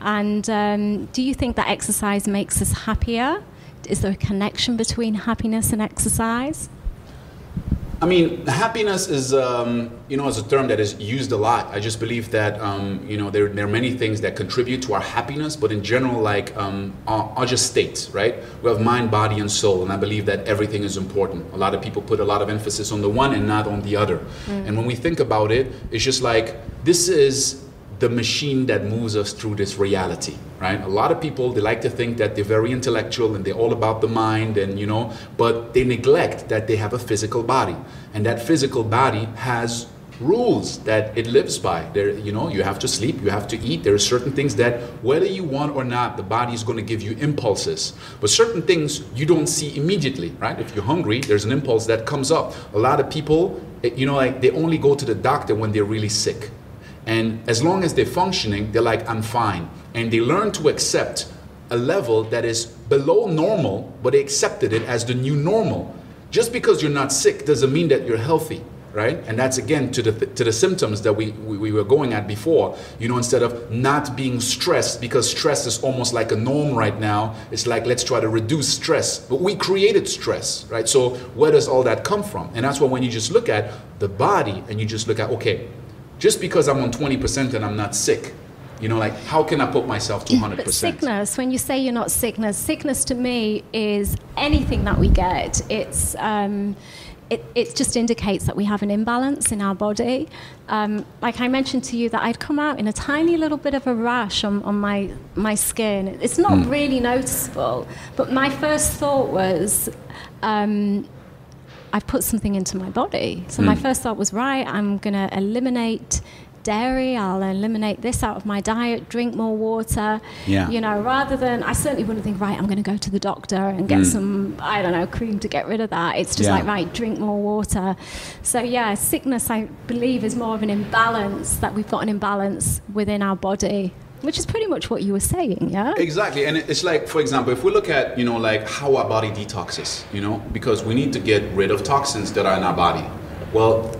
And um, do you think that exercise makes us happier? Is there a connection between happiness and exercise? I mean, happiness is, um, you know, as a term that is used a lot. I just believe that, um, you know, there, there are many things that contribute to our happiness, but in general, like, um, are, are, just states, right? We have mind, body, and soul, and I believe that everything is important. A lot of people put a lot of emphasis on the one and not on the other. Mm. And when we think about it, it's just like, this is the machine that moves us through this reality right? A lot of people they like to think that they're very intellectual and they're all about the mind and you know but they neglect that they have a physical body. And that physical body has rules that it lives by. There you know you have to sleep you have to eat. There are certain things that whether you want or not the body is going to give you impulses. But certain things you don't see immediately right? If you're hungry there's an impulse that comes up. A lot of people eh, you know like they only go to the doctor when they're really sick and as long as they're functioning, they're like, I'm fine. And they learn to accept a level that is below normal, but they accepted it as the new normal. Just because you're not sick doesn't mean that you're healthy, right? And that's again to the, to the symptoms that we, we, we were going at before. You know, instead of not being stressed, because stress is almost like a norm right now, it's like let's try to reduce stress. But we created stress, right? So where does all that come from? And that's why when you just look at the body and you just look at, okay, just because I'm on 20% and I'm not sick, you know, like how can I put myself to 100%? But sickness, when you say you're not sickness, sickness to me is anything that we get. It's, um, it, it just indicates that we have an imbalance in our body. Um, like I mentioned to you, that I'd come out in a tiny little bit of a rash on, on my, my skin. It's not mm. really noticeable, but my first thought was, um, I've put something into my body. So mm. my hmm. first thought was, right, I'm going to eliminate dairy, I'll eliminate this out of my diet, drink more water. Yeah. You know, rather than, I certainly wouldn't think, right, I'm going to go to the doctor and get mm. some, I don't know, cream to get rid of that. It's just yeah. like, right, drink more water. So, yeah, sickness, I believe, is more of an imbalance, that we've got an imbalance within our body which is pretty much what you were saying, yeah? Exactly. And it's like, for example, if we look at, you know, like how our body detoxes, you know, because we need to get rid of toxins that are in our body. Well,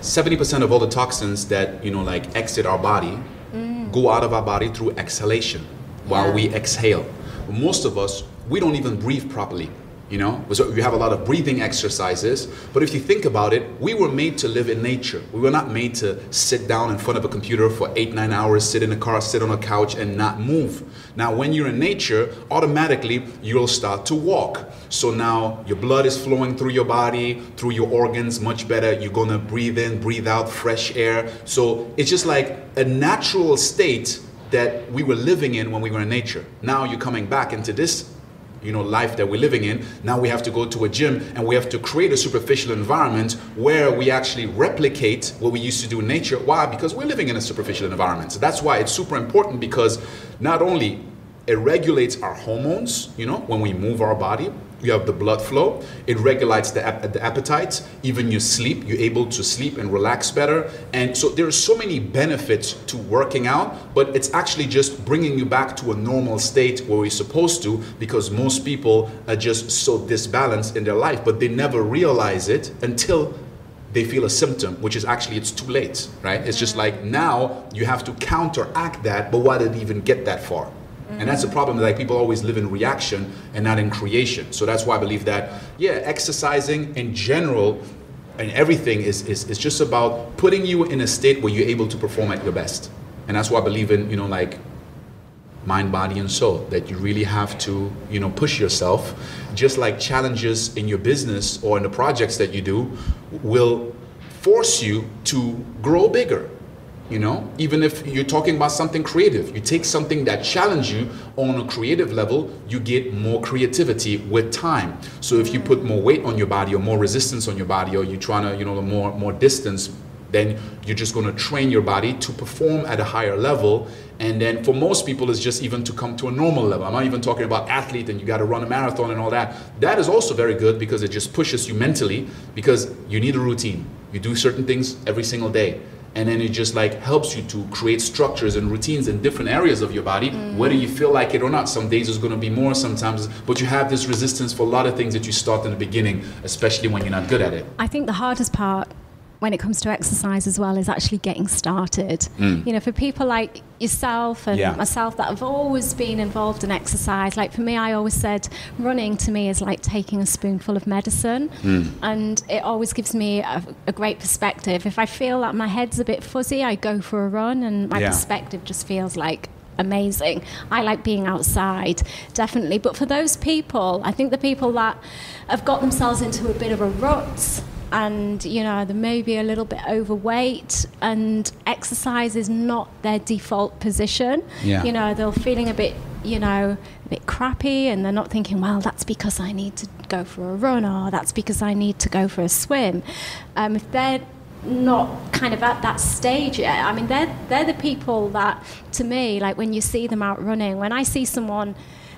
70% of all the toxins that, you know, like exit our body mm. go out of our body through exhalation while yeah. we exhale. Most of us, we don't even breathe properly. You know, so we have a lot of breathing exercises. But if you think about it, we were made to live in nature. We were not made to sit down in front of a computer for eight, nine hours, sit in a car, sit on a couch, and not move. Now, when you're in nature, automatically you'll start to walk. So now your blood is flowing through your body, through your organs much better. You're gonna breathe in, breathe out fresh air. So it's just like a natural state that we were living in when we were in nature. Now you're coming back into this you know life that we're living in. Now we have to go to a gym and we have to create a superficial environment where we actually replicate what we used to do in nature. Why? Because we're living in a superficial environment. So that's why it's super important because not only it regulates our hormones you know when we move our body you have the blood flow it regulates the, ap- the appetite even your sleep you're able to sleep and relax better and so there are so many benefits to working out but it's actually just bringing you back to a normal state where we're supposed to because most people are just so disbalanced in their life but they never realize it until they feel a symptom, which is actually it's too late, right? It's just mm-hmm. like now you have to counteract that, but why did it even get that far? And that's the problem. Like people always live in reaction and not in creation. So that's why I believe that, yeah, exercising in general and everything is, is, is just about putting you in a state where you're able to perform at your best. And that's why I believe in, you know, like mind, body, and soul. That you really have to, you know, push yourself. Just like challenges in your business or in the projects that you do will force you to grow bigger. You know, even if you're talking about something creative, you take something that challenge you on a creative level, you get more creativity with time. So if you put more weight on your body or more resistance on your body, or you're trying to, you know, more more distance, then you're just going to train your body to perform at a higher level. And then for most people, it's just even to come to a normal level. I'm not even talking about athlete and you got to run a marathon and all that. That is also very good because it just pushes you mentally because you need a routine. You do certain things every single day. And then it just like helps you to create structures and routines in different areas of your body, mm. whether you feel like it or not. Some days it's going to be more, sometimes, but you have this resistance for a lot of things that you start in the beginning, especially when you're not good at it. I think the hardest part when it comes to exercise as well is actually getting started. Mm. You know, for people like yourself and Yeah. myself that have always been involved in exercise, like for me, I always said running to me is like taking a spoonful of medicine. Mm. And it always gives me a, a great perspective. If I feel that my head's a bit fuzzy, I go for a run and my Yeah. perspective just feels like amazing. I like being outside, definitely. But for those people, I think the people that have got themselves into a bit of a rut and you know they may be a little bit overweight and exercise is not their default position Yeah. you know they're feeling a bit you know a bit crappy and they're not thinking well that's because i need to go for a run or that's because i need to go for a swim um, if they're not kind of at that stage yet i mean they're they're the people that to me like when you see them out running when i see someone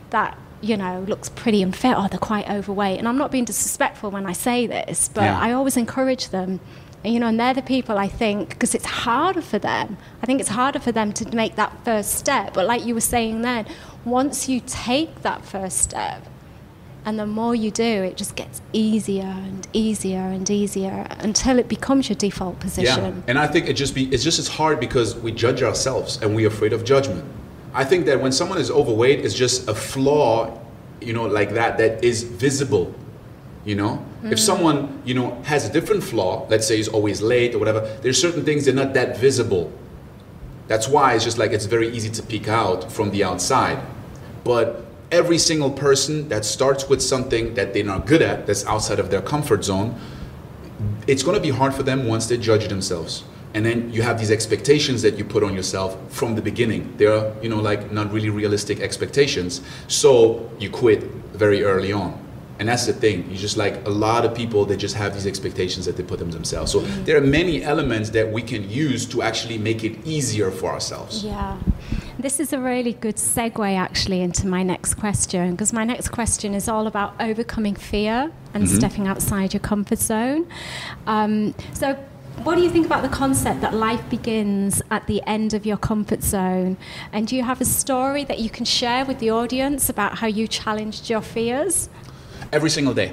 that you know looks pretty unfit or oh, they're quite overweight. And i'm not being disrespectful when i say this but Yeah. i always encourage them and, you know and they're the people i think because it's harder for them. I think it's harder for them to make that first step. But like you were saying then once you take that first step and the more you do it just gets easier and easier and easier until it becomes your default position. Yeah, and I think it just be it's just as hard because we judge ourselves and we're afraid of judgment. I think that when someone is overweight, it's just a flaw, you know, like that that is visible. You know, if mm. someone you know has a different flaw, let's say he's always late or whatever, there's certain things they're not that visible. That's why it's just like it's very easy to peek out from the outside. But every single person that starts with something that they're not good at, that's outside of their comfort zone, it's going to be hard for them once they judge themselves and then you have these expectations that you put on yourself from the beginning. They're you know like not really realistic expectations. So you quit very early on. And that's the thing. You just like a lot of people they just have these expectations that they put them themselves. So there are many elements that we can use to actually make it easier for ourselves. Yeah. This is a really good segue actually into my next question because my next question is all about overcoming fear and stepping outside your comfort zone. Um, so, what do you think about the concept that life begins at the end of your comfort zone? And do you have a story that you can share with the audience about how you challenged your fears? every single day.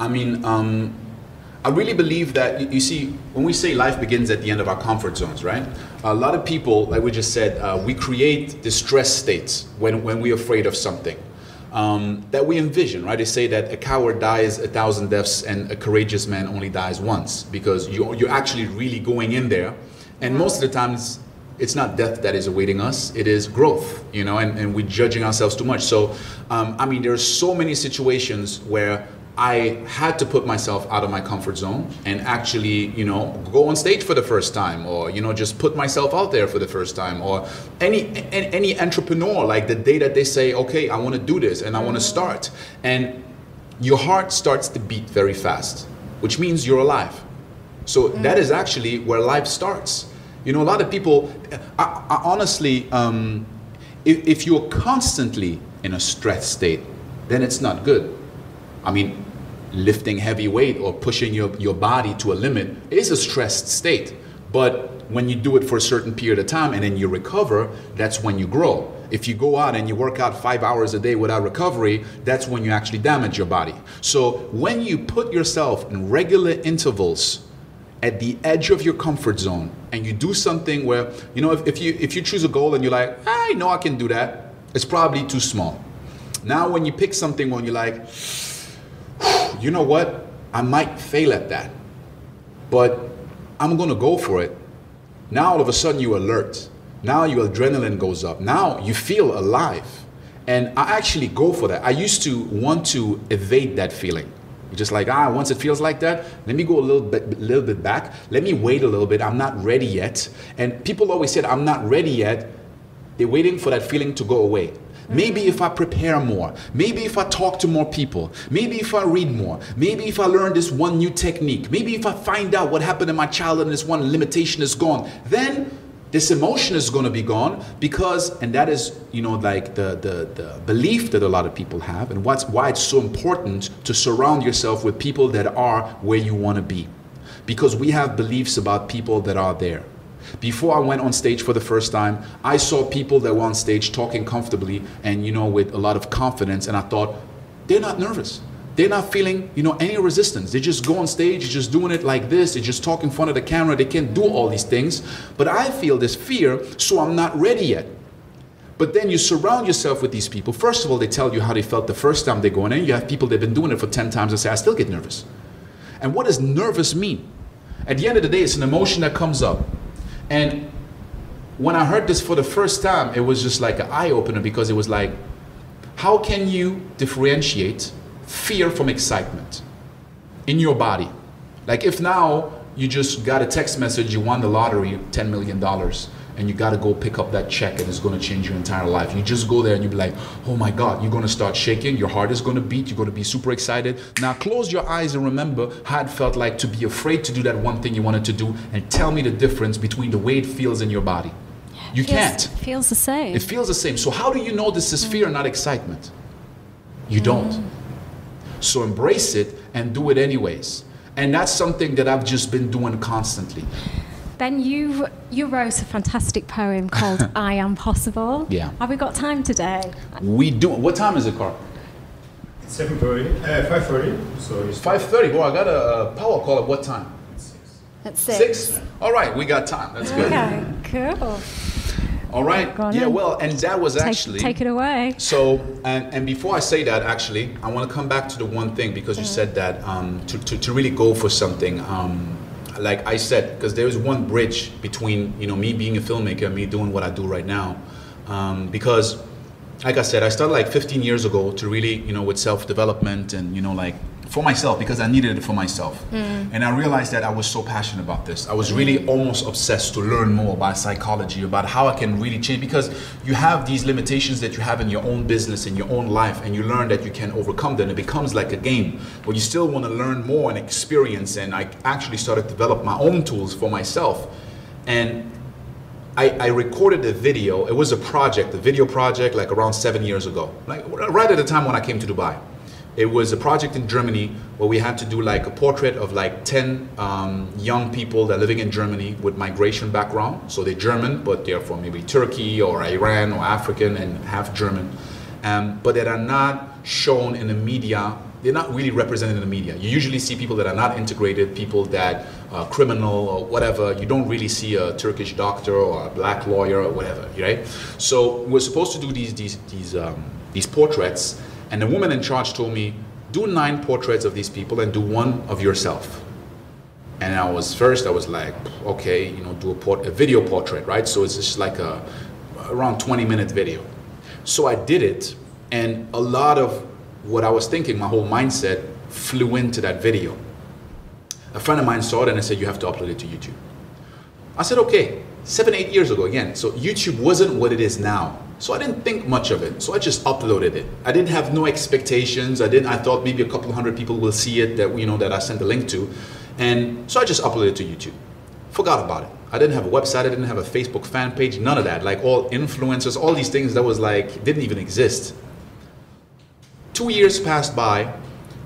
I mean, um, I really believe that you, you see, when we say life begins at the end of our comfort zones, right? A lot of people, like we just said, uh, we create distress states when, when we're afraid of something um, that we envision, right? They say that a coward dies a thousand deaths and a courageous man only dies once because you, you're actually really going in there. And most of the times, it's not death that is awaiting us it is growth you know and, and we're judging ourselves too much so um, i mean there are so many situations where i had to put myself out of my comfort zone and actually you know go on stage for the first time or you know just put myself out there for the first time or any any, entrepreneur like the day that they say okay i want to do this and i want to start and your heart starts to beat very fast which means you're alive so that is actually where life starts. You know, a lot of people, I, I honestly, um, if, if you're constantly in a stress state, then it's not good. I mean, lifting heavy weight or pushing your, your body to a limit is a stressed state. But when you do it for a certain period of time and then you recover, that's when you grow. If you go out and you work out five hours a day without recovery, that's when you actually damage your body. So when you put yourself in regular intervals at the edge of your comfort zone and you do something where, you know, if, if you if you choose a goal and you're like, ah, I know I can do that, it's probably too small. Now when you pick something when you're like, you know what? I might fail at that. But I'm gonna go for it. Now all of a sudden you're alert. Now your adrenaline goes up. Now you feel alive. And I actually go for that. I used to want to evade that feeling. Just like, ah, once it feels like that, let me go a little bit, little bit back. Let me wait a little bit. I'm not ready yet. And people always said, I'm not ready yet. They're waiting for that feeling to go away. Maybe if I prepare more, maybe if I talk to more people, maybe if I read more, maybe if I learn this one new technique, maybe if I find out what happened in my childhood and this one limitation is gone, then this emotion is going to be gone because and that is you know like the, the, the belief that a lot of people have and what's why it's so important to surround yourself with people that are where you want to be. Because we have beliefs about people that are there before I went on stage for the first time, I saw people that were on stage talking comfortably and you know with a lot of confidence and I thought they're not nervous. They're not feeling you know any resistance. They just go on stage just doing it like this. They just talk in front of the camera. They can't do all these things. But i feel this fear so i'm not ready yet. But then you surround yourself with these people. First of all they tell you how they felt the first time they go in. You have people that have been doing it for 10 times and say i still get nervous. And what does nervous mean? At the end of the day it's an emotion that comes up and when i heard this for the first time it was just like an eye-opener because it was like how can you differentiate fear from excitement in your body. Like if now you just got a text message, you won the lottery, $10 million, and you got to go pick up that check and it's going to change your entire life. You just go there and you be like, oh my God, you're going to start shaking. Your heart is going to beat. You're going to be super excited. Now close your eyes and remember how it felt like to be afraid to do that one thing you wanted to do and tell me the difference between the way it feels in your body. You feels, can't. It feels the same. It feels the same. So how do you know this is fear, not excitement? You don't. So embrace it and do it anyways. And that's something that I've just been doing constantly. Ben, you you wrote a fantastic poem called (laughs) "I Am Possible." Yeah. Have we got time today? We do. What time is it, Carl? Seven thirty, uh, five thirty. So it's Five thirty. Well, I got a, a power call at what time? At six. Six. All right, we got time. That's good. Okay, cool. All right. Go Yeah. then. Well, and that was Take, actually. take it away. So, and, and before I say that, actually, I want to come back to the one thing because you said that um, to, to, to really go for something. Um, like I said, because there is one bridge between you know me being a filmmaker and me doing what I do right now. Um, because, like I said, I started like 15 years ago to really you know with self development and you know like for myself because I needed it for myself. Mm. And I realized that I was so passionate about this. I was really almost obsessed to learn more about psychology, about how I can really change because you have these limitations that you have in your own business, in your own life, and you learn that you can overcome them. It becomes like a game, but you still want to learn more and experience. And I actually started to develop my own tools for myself. And I, I recorded a video. It was a project, a video project, like around seven years ago, like right at the time when I came to Dubai. It was a project in Germany where we had to do like a portrait of like 10 um, young people that are living in Germany with migration background. So they're German, but they're from maybe Turkey or Iran or African and half German. Um, but that are not shown in the media. They're not really represented in the media. You usually see people that are not integrated, people that are criminal or whatever. You don't really see a Turkish doctor or a black lawyer or whatever, right? So we're supposed to do these these these um, these portraits, and the woman in charge told me, do nine portraits of these people and do one of yourself. And I was first, I was like, okay, you know, do a, port, a video portrait, right? So it's just like a around 20 minute video. So I did it, and a lot of what I was thinking, my whole mindset flew into that video. A friend of mine saw it and I said, you have to upload it to YouTube. I said, okay, seven, eight years ago again. So YouTube wasn't what it is now. So I didn't think much of it. So I just uploaded it. I didn't have no expectations. I didn't. I thought maybe a couple hundred people will see it that you know that I sent the link to, and so I just uploaded it to YouTube. Forgot about it. I didn't have a website. I didn't have a Facebook fan page. None of that. Like all influencers, all these things that was like didn't even exist. Two years passed by,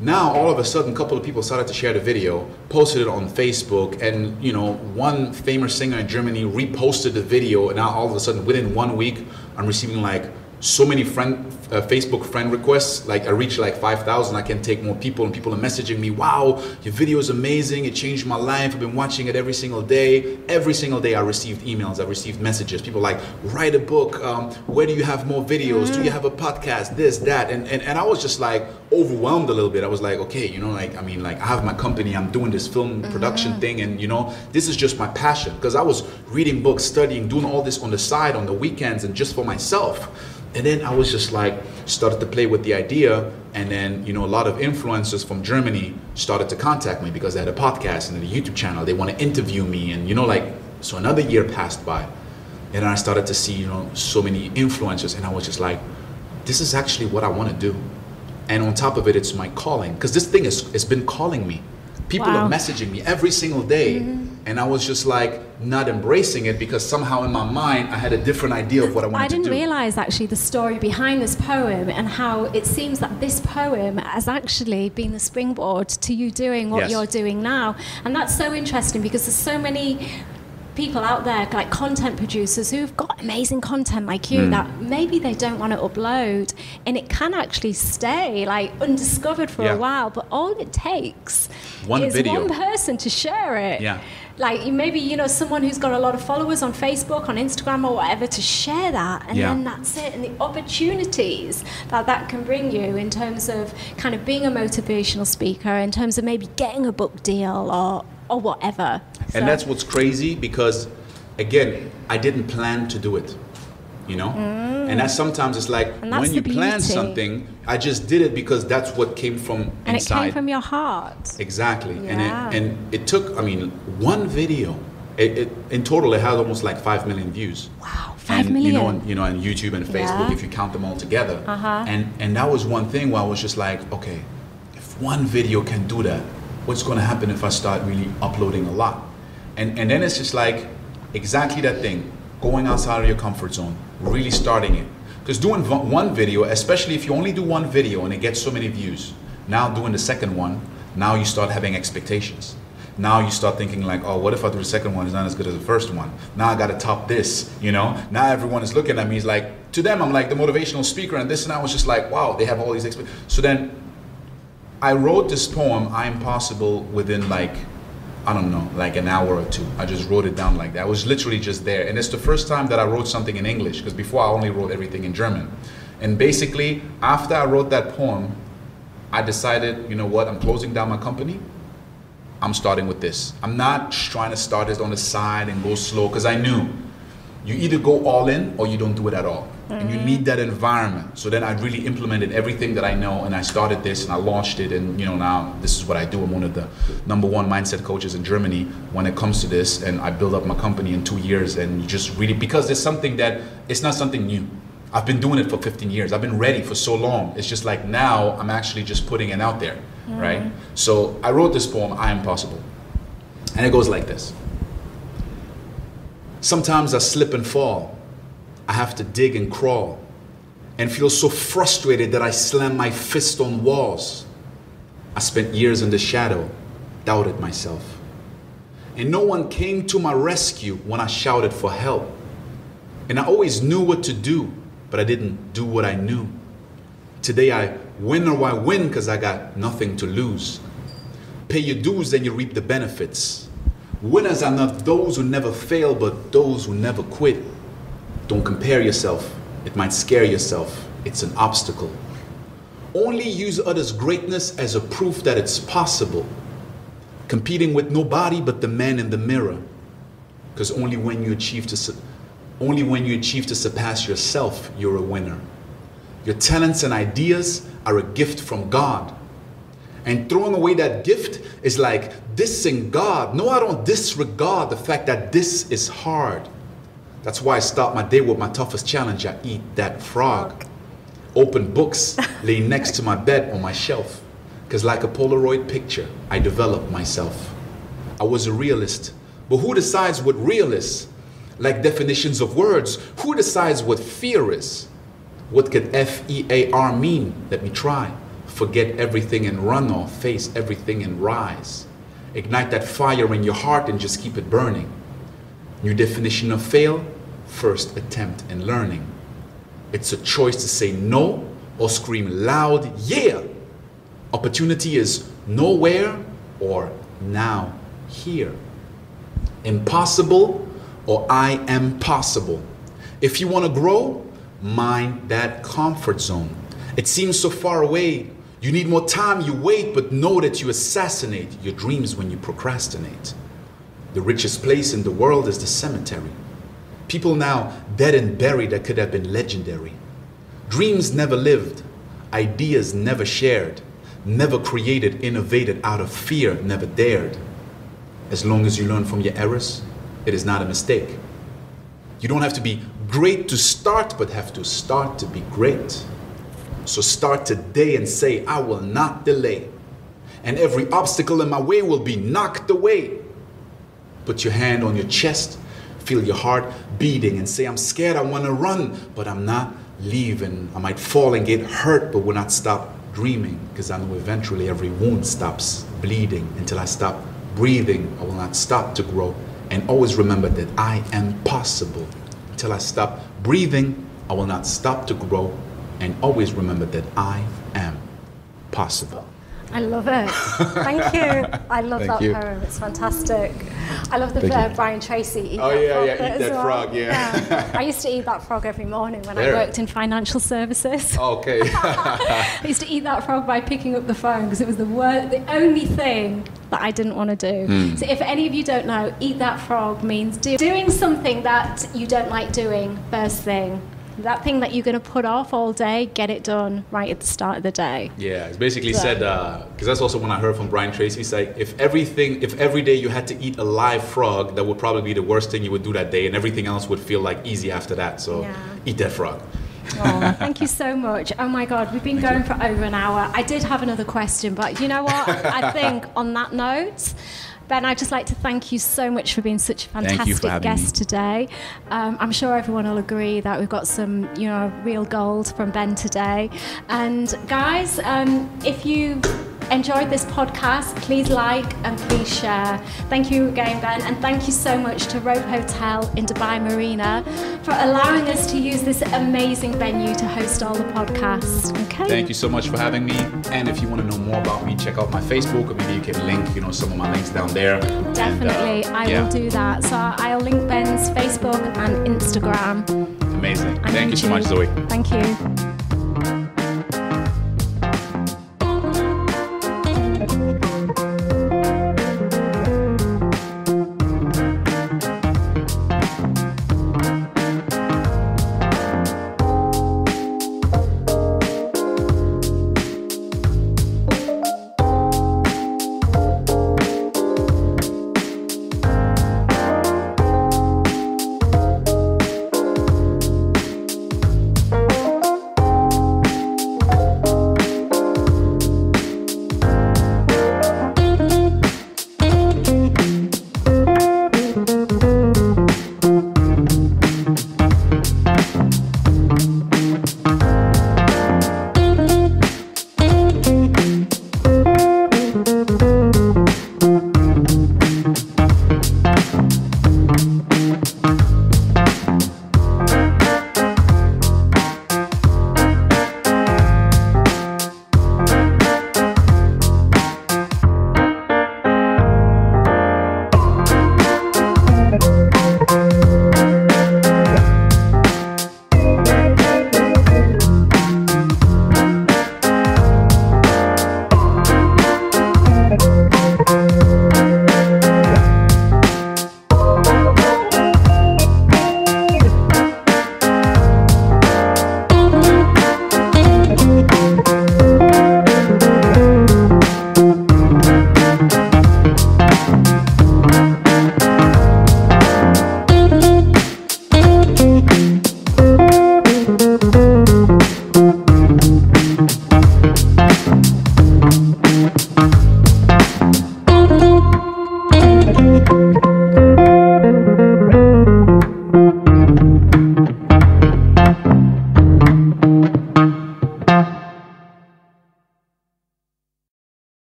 Now all of a sudden, a couple of people started to share the video, posted it on Facebook, and you know, one famous singer in Germany reposted the video, and now all of a sudden, within one week, I'm receiving like so many friend uh, Facebook friend requests. Like I reached like 5,000. I can take more people, and people are messaging me. Wow, your video is amazing. It changed my life. I've been watching it every single day. Every single day, I received emails. I received messages. People like write a book. Um, where do you have more videos? Do you have a podcast? This, that, and, and and I was just like overwhelmed a little bit. I was like, okay, you know, like I mean, like I have my company. I'm doing this film production thing, and you know, this is just my passion because I was reading books, studying, doing all this on the side on the weekends, and just for myself. And then I was just like, started to play with the idea. And then, you know, a lot of influencers from Germany started to contact me because they had a podcast and a YouTube channel. They want to interview me. And, you know, like, so another year passed by. And I started to see, you know, so many influencers. And I was just like, this is actually what I want to do. And on top of it, it's my calling. Because this thing has, has been calling me. People Wow. are messaging me every single day. Mm-hmm. And I was just like, not embracing it because somehow in my mind, I had a different idea of what I wanted I to do. I didn't realize actually the story behind this poem and how it seems that this poem has actually been the springboard to you doing what Yes. you're doing now. And that's so interesting because there's so many people out there like content producers who've got amazing content like you hmm. that maybe they don't want to upload and it can actually stay like undiscovered for Yeah. a while but all it takes One is video. one person to share it Yeah. Like maybe you know someone who's got a lot of followers on Facebook, on Instagram, or whatever to share that, and Yeah. then that's it. And the opportunities that that can bring you in terms of kind of being a motivational speaker, in terms of maybe getting a book deal or or whatever. So- And that's what's crazy because, again, I didn't plan to do it. You know, and that sometimes it's like Mm. When you plan something, I just did it because that's what came from and it came from your heart. Exactly, and it and it took. I mean, one video. It, it in total it had almost like five million views. Wow, five and, million. You know, on, you know, on YouTube and Facebook, Yeah. if you count them all together. Uh-huh. And and that was one thing where I was just like, okay, if one video can do that, what's going to happen if I start really uploading a lot? And and then it's just like exactly that thing, going outside of your comfort zone, really starting it. Because doing one video, especially if you only do one video and it gets so many views, now doing the second one, now you start having expectations. Now you start thinking like, oh, what if I do the second one? It's not as good as the first one. Now I got to top this, you know. Now everyone is looking at me. It's like to them, I'm like the motivational speaker, and this and I was just like, wow, they have all these. expectations. So then, I wrote this poem, "I Am Possible," within like, I don't know, like an hour or two. I just wrote it down like that. I was literally just there, and it's the first time that I wrote something in English because before I only wrote everything in German. And basically, after I wrote that poem, I decided, you know what, I'm closing down my company. I'm starting with this. I'm not trying to start it on the side and go slow because I knew you either go all in or you don't do it at all. And you need that environment. So then I really implemented everything that I know and I started this and I launched it and you know now this is what I do. I'm one of the number one mindset coaches in Germany when it comes to this and I built up my company in 2 years and you just really because it's something that it's not something new. I've been doing it for 15 years. I've been ready for so long. It's just like now I'm actually just putting it out there, mm-hmm. right? So I wrote this poem I am possible. And it goes like this. Sometimes I slip and fall. I have to dig and crawl and feel so frustrated that I slam my fist on walls. I spent years in the shadow, doubted myself. And no one came to my rescue when I shouted for help. And I always knew what to do, but I didn't do what I knew. Today I win or I win because I got nothing to lose. Pay your dues, then you reap the benefits. Winners are not those who never fail, but those who never quit. Don't compare yourself, it might scare yourself. It's an obstacle. Only use others' greatness as a proof that it's possible. Competing with nobody but the man in the mirror. Because only when you achieve to su- only when you achieve to surpass yourself, you're a winner. Your talents and ideas are a gift from God. And throwing away that gift is like dissing God. No, I don't disregard the fact that this is hard. That's why I start my day with my toughest challenge. I eat that frog. Open books (laughs) lay next to my bed on my shelf. Because, like a Polaroid picture, I developed myself. I was a realist. But who decides what real is? Like definitions of words, who decides what fear is? What could F E A R mean? Let me try. Forget everything and run or face everything and rise. Ignite that fire in your heart and just keep it burning. New definition of fail first attempt in learning. It's a choice to say no or scream loud, yeah. Opportunity is nowhere or now here. Impossible or I am possible. If you want to grow, mind that comfort zone. It seems so far away. You need more time, you wait, but know that you assassinate your dreams when you procrastinate. The richest place in the world is the cemetery. People now dead and buried that could have been legendary. Dreams never lived, ideas never shared, never created, innovated out of fear, never dared. As long as you learn from your errors, it is not a mistake. You don't have to be great to start, but have to start to be great. So start today and say, I will not delay. And every obstacle in my way will be knocked away. Put your hand on your chest, feel your heart beating, and say, I'm scared, I want to run, but I'm not leaving. I might fall and get hurt, but will not stop dreaming because I know eventually every wound stops bleeding until I stop breathing. I will not stop to grow. And always remember that I am possible. Until I stop breathing, I will not stop to grow. And always remember that I am possible. I love it. Thank you. (laughs) I love Thank that you. poem. It's fantastic. I love the uh. Brian Tracy. Eat Oh, that yeah, frog yeah, eat that well. frog, yeah. (laughs) I used to eat that frog every morning when There. I worked in financial services. Okay. (laughs) I used to eat that frog by picking up the phone because it was the wor- the only thing that I didn't want to do. Hmm. So if any of you don't know, eat that frog means do- doing something that you don't like doing first thing. That thing that you're going to put off all day, get it done right at the start of the day. Yeah, it's basically Yeah. said uh, because that's also when I heard from Brian Tracy. He's like, if everything, if every day you had to eat a live frog, that would probably be the worst thing you would do that day, and everything else would feel like easy after that. So Yeah. eat that frog. Oh, thank you so much. Oh my God, we've been going for over an hour. I did have another question, but you know what? I (laughs) think on that note, Ben, I'd just like to thank you so much for being such a fantastic guest me. today. Um, I'm sure everyone will agree that we've got some, you know, real gold from Ben today. And guys, um, if you enjoyed this podcast, please like and please share. Thank you again, Ben, and thank you so much to Rove Hotel in Dubai Marina for allowing us to use this amazing venue to host all the podcasts. Okay. Thank you so much for having me. And if you want to know more about me, check out my Facebook, or maybe you can link, you know, some of my links down there. And, uh, Definitely, I yeah, will do that. So I'll link Ben's Facebook and Instagram. Amazing. and Thank you so much, Zoe. Thank you.